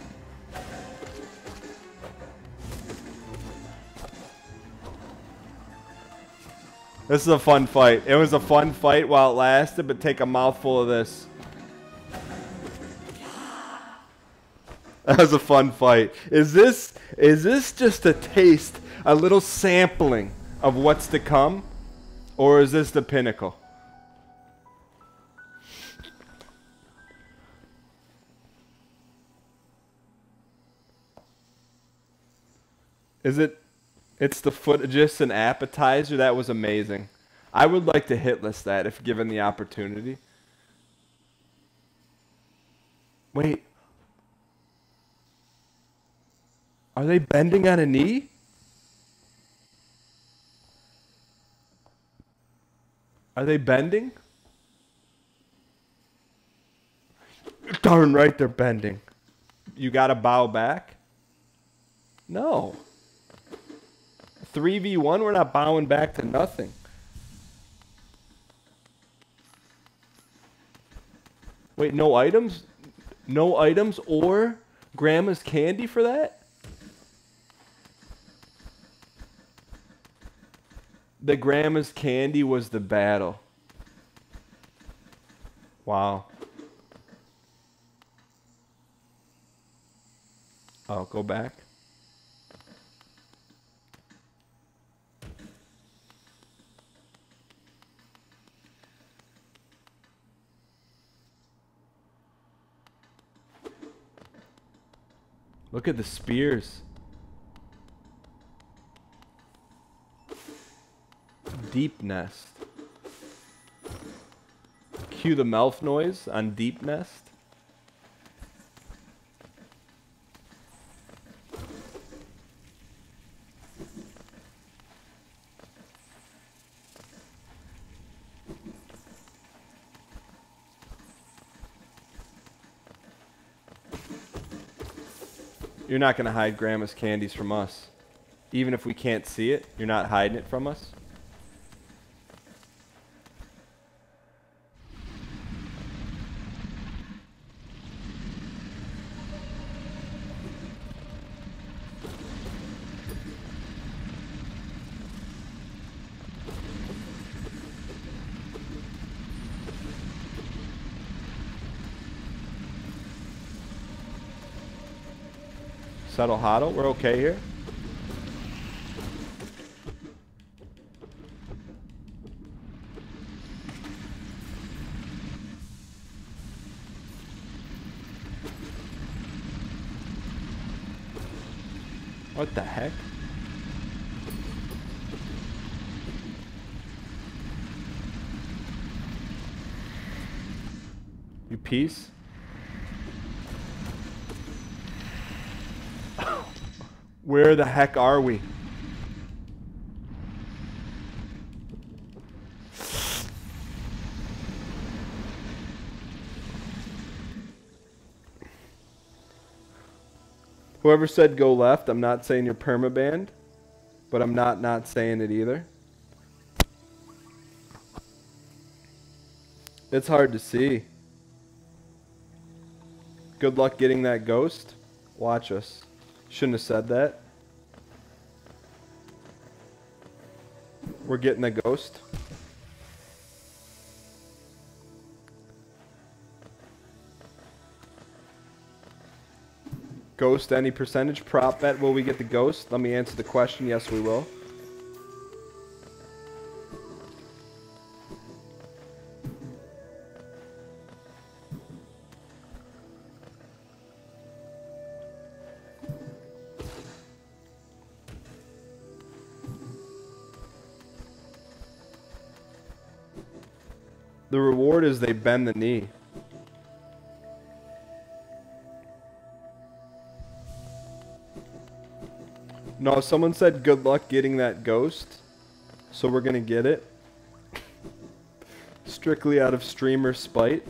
This is a fun fight. It was a fun fight while it lasted, but take a mouthful of this. That was a fun fight. Is this is this just a taste, a little sampling of what's to come? Or is this the pinnacle? Is it it's the foot just an appetizer? That was amazing. I would like to hit list that if given the opportunity. Wait. Are they bending on a knee? Are they bending? Darn right they're bending. You got to bow back? No. 3v1, we're not bowing back to nothing. Wait, no items? No items or grandma's candy for that? The grandma's candy was the battle. Wow. I'll go back. Look at the spears. Deep Nest. Cue the mouth noise on Deep Nest. You're not going to hide Grandma's candies from us. Even if we can't see it, you're not hiding it from us. We're okay here. What the heck? You peace? Where the heck are we? Whoever said go left, I'm not saying you're permabanned, but I'm not not saying it either. It's hard to see. Good luck getting that ghost. Watch us. Shouldn't have said that. We're getting a ghost. Ghost, any percentage prop bet? Will we get the ghost? Let me answer the question. Yes, we will. The reward is they bend the knee. No, someone said good luck getting that ghost. So we're gonna get it. Strictly out of streamer spite.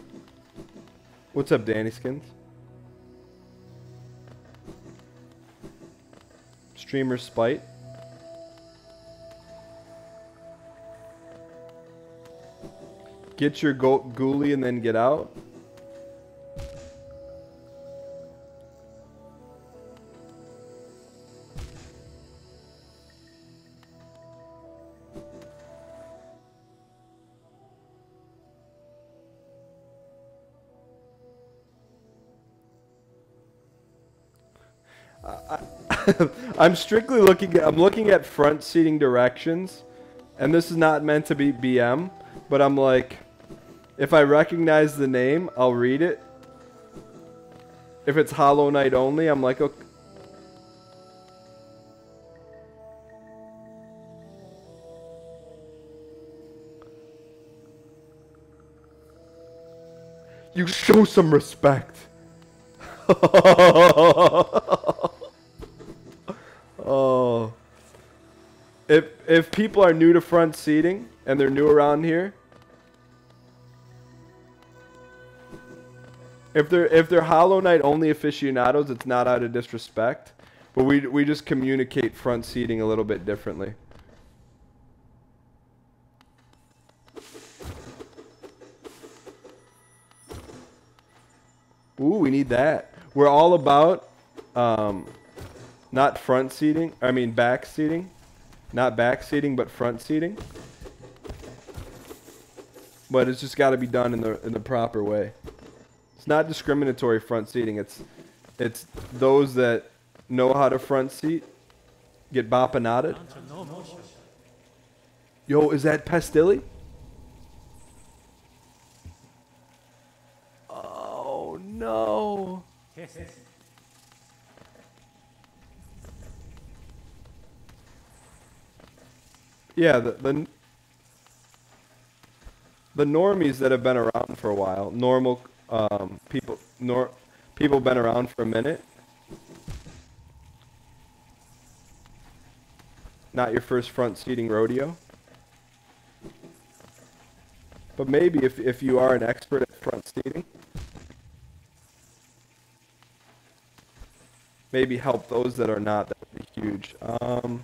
What's up, Danny Skins? Streamer spite. Get your go ghoulie and then get out. I'm strictly looking at, I'm looking at front seating directions and this is not meant to be BM, but I'm like if I recognize the name, I'll read it. If it's Hollow Knight only, I'm like, okay. You show some respect. oh. If if people are new to front seating and they're new around here, if they're if they're Hollow Knight only aficionados, it's not out of disrespect, but we we just communicate front seating a little bit differently. Ooh, we need that. We're all about um, not front seating. I mean back seating, not back seating, but front seating. But it's just got to be done in the in the proper way. Not discriminatory front seating. It's it's those that know how to front seat get boppinated. Yo, is that Pastilli? Oh no. Yeah, the, the the normies that have been around for a while, normal um, people, nor people been around for a minute. Not your first front seating rodeo. But maybe if, if you are an expert at front seating, maybe help those that are not. That would be huge. Um,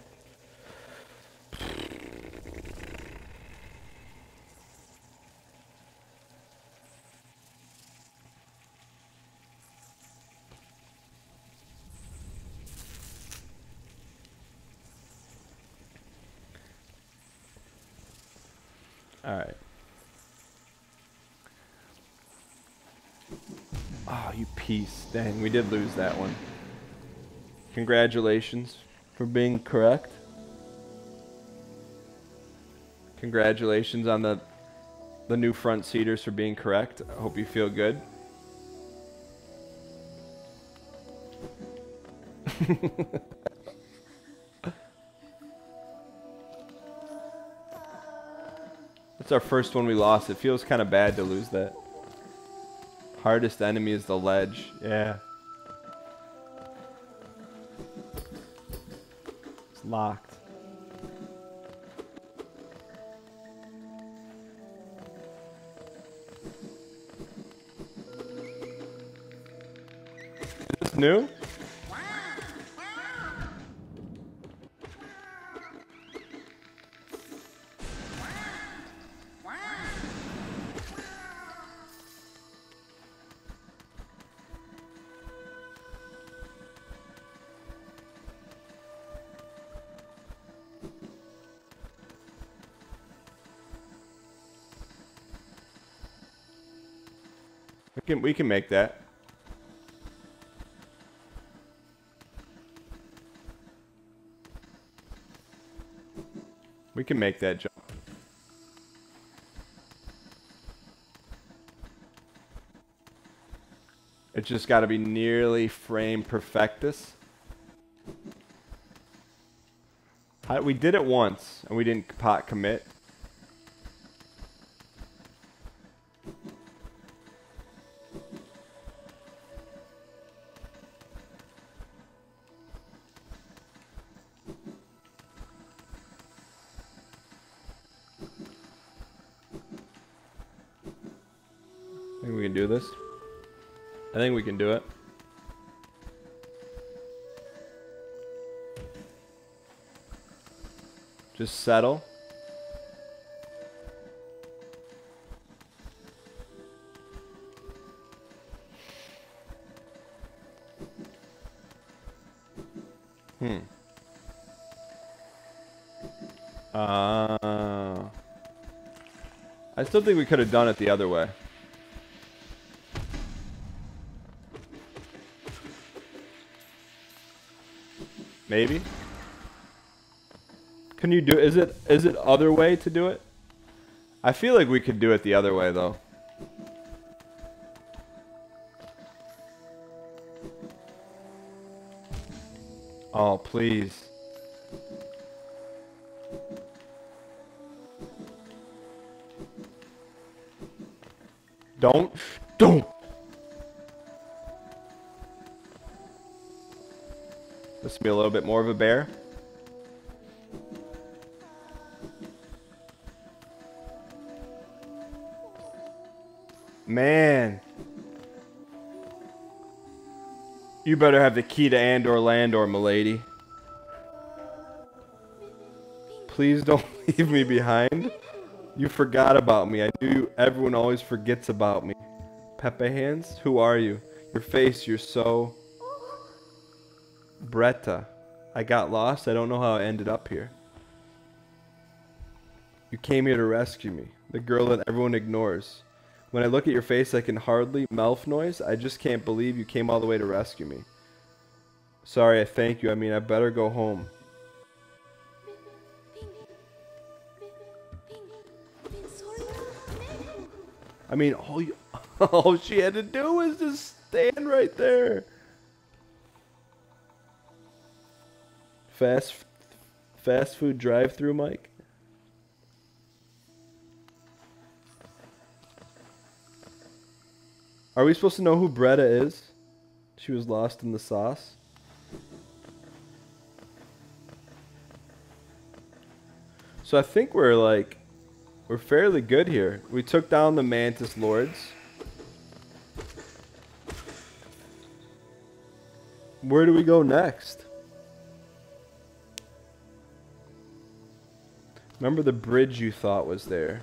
All right. Oh, you piece. Dang, we did lose that one. Congratulations for being correct. Congratulations on the the new front seaters for being correct. I hope you feel good. That's our first one we lost. It feels kind of bad to lose that. Hardest enemy is the ledge. Yeah. It's locked. New? Can we can make that. We can make that jump. It's just got to be nearly frame perfectus. we did it once and we didn't pot commit. Think we can do this. I think we can do it. Just settle. Hmm. Uh, I still think we could have done it the other way. Maybe. Can you do is it is it other way to do it? I feel like we could do it the other way though. Oh, please. Don't. Don't. This be a little bit more of a bear. Man. You better have the key to Andor Landor, milady. Please don't leave me behind. You forgot about me. I knew everyone always forgets about me. Pepe Hands, who are you? Your face, you're so... Bretta. I got lost. I don't know how I ended up here. You came here to rescue me. The girl that everyone ignores. When I look at your face, I can hardly mouth noise. I just can't believe you came all the way to rescue me. Sorry, I thank you. I mean, I better go home. I mean, all you, all she had to do was just stand right there. Fast, fast food drive-through, Mike. Are we supposed to know who Bretta is? She was lost in the sauce. So I think we're like we're fairly good here. We took down the Mantis Lords. Where do we go next? Remember the bridge you thought was there?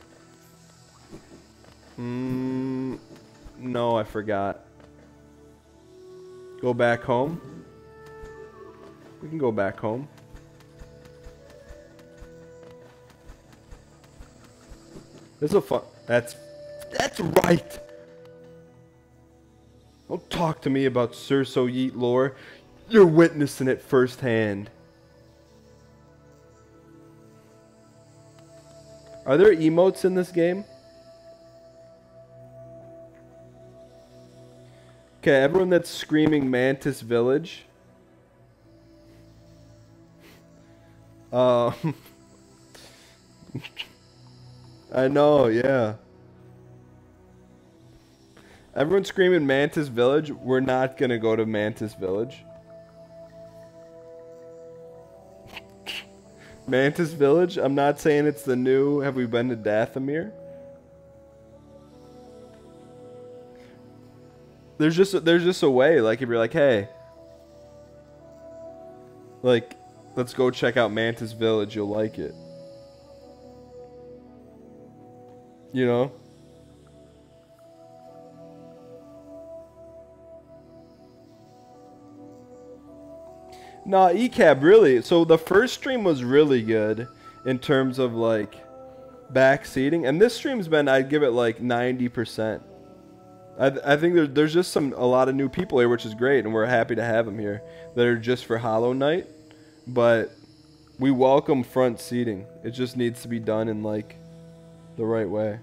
Hmm. No, I forgot. Go back home? We can go back home. This is fun. That's that's right. Don't talk to me about Sir-So Yeet lore. You're witnessing it firsthand. Are there emotes in this game? Okay, everyone that's screaming Mantis Village. Um. I know, yeah. Everyone screaming Mantis Village. We're not gonna go to Mantis Village. Mantis Village? I'm not saying it's the new. Have we been to Dathomir? There's just a, there's just a way. Like if you're like, hey, like, let's go check out Mantis Village. You'll like it. You know? Nah, ECAB really. So the first stream was really good in terms of like back seating, and this stream's been I'd give it like ninety percent. I I think there's there's just some a lot of new people here, which is great, and we're happy to have them here that are just for Hollow Knight, but we welcome front seating. It just needs to be done in like the right way.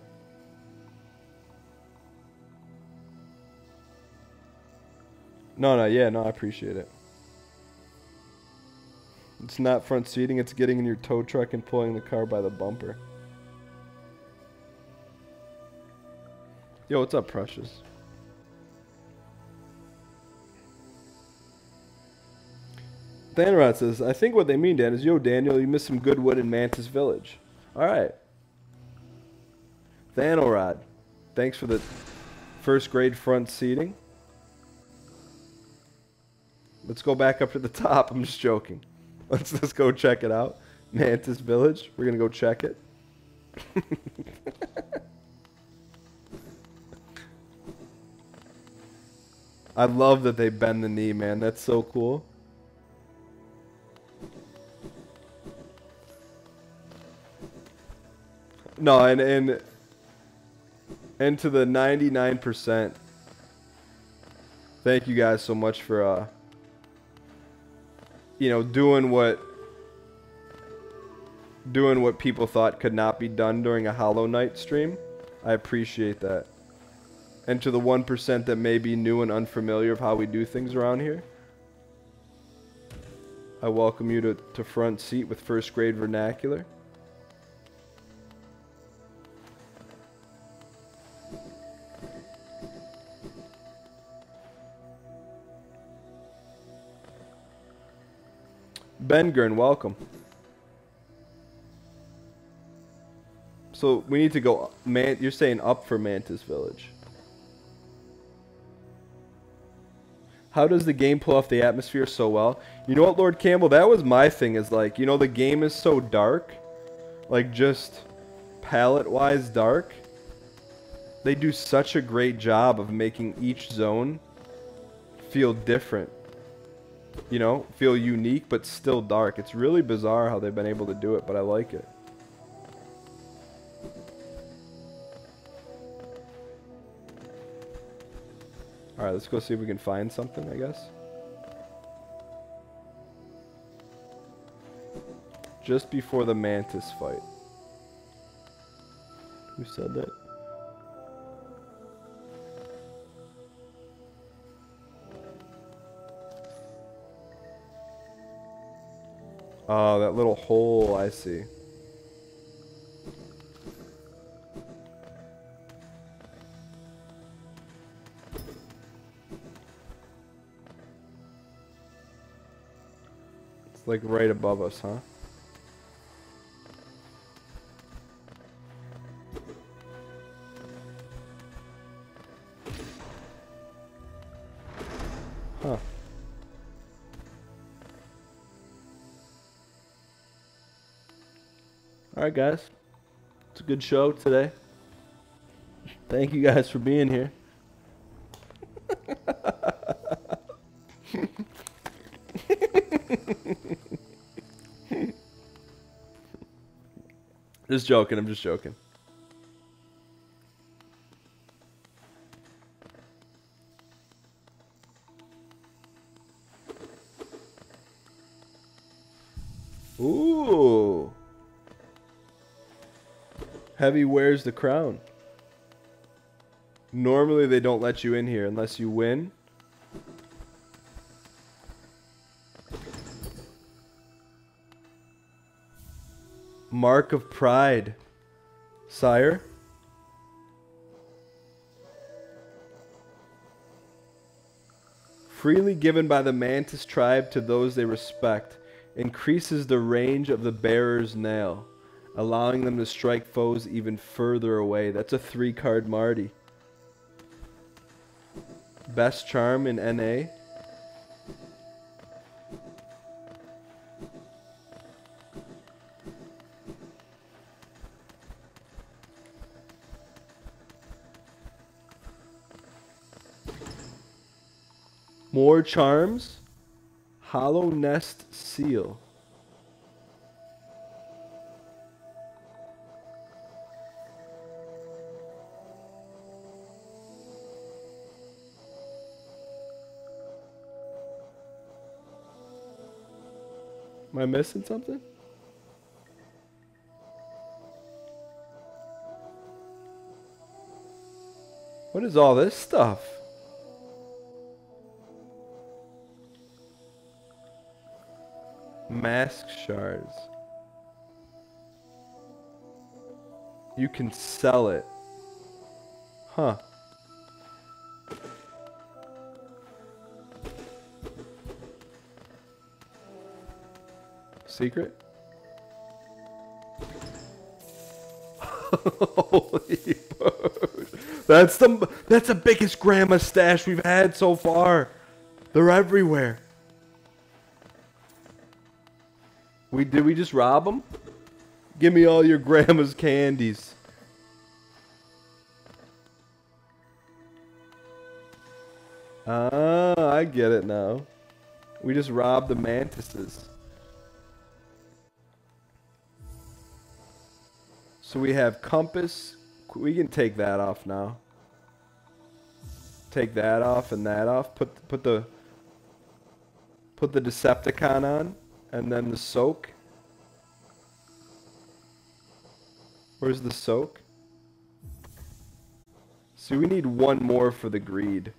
No, no, yeah, no, I appreciate it. It's not front seating, it's getting in your tow truck and pulling the car by the bumper. Yo, what's up, Precious? Thanrod says, I think what they mean, Dan, is, yo, Daniel, you missed some good wood in Mantis Village. All right. Thanorod, thanks for the First grade front seating. Let's go back up to the top. I'm just joking. Let's let's go check it out. Mantis Village. We're gonna go check it. I love that they bend the knee, man. That's so cool. No, and and and to the 99%. Thank you guys so much for uh you know, doing what doing what people thought could not be done during a Hollow Knight stream. I appreciate that. And to the 1% that may be new and unfamiliar of how we do things around here, I welcome you to, to front seat with first grade vernacular. Ben Gurn, welcome. So we need to go. Man, you're saying up for Mantis Village. How does the game pull off the atmosphere so well? You know what, Lord Campbell? That was my thing. Is like, you know, the game is so dark, like just palette-wise dark. They do such a great job of making each zone feel different you know, feel unique but still dark. It's really bizarre how they've been able to do it, but I like it. Alright, let's go see if we can find something, I guess. Just before the Mantis fight. Who said that? Oh, that little hole, I see. It's like right above us, huh? Guys. It's a good show today. Thank you guys for being here. just joking, I'm just joking. Ooh. Heavy wears the crown. Normally they don't let you in here unless you win. Mark of pride, sire. Freely given by the Mantis tribe to those they respect, increases the range of the bearer's nail allowing them to strike foes even further away. That's a three card Marty. Best charm in NA. More charms. Hallownest Seal. Am I missing something? What is all this stuff? Mask shards. You can sell it. Huh. Secret? Holy That's the that's the biggest grandma stash we've had so far. They're everywhere. We did we just rob them? Give me all your grandma's candies. Ah, I get it now. We just robbed the mantises. So we have compass. We can take that off now. Take that off and that off. Put put the put the Decepticon on, and then the soak. Where's the soak? See, we need one more for the greed.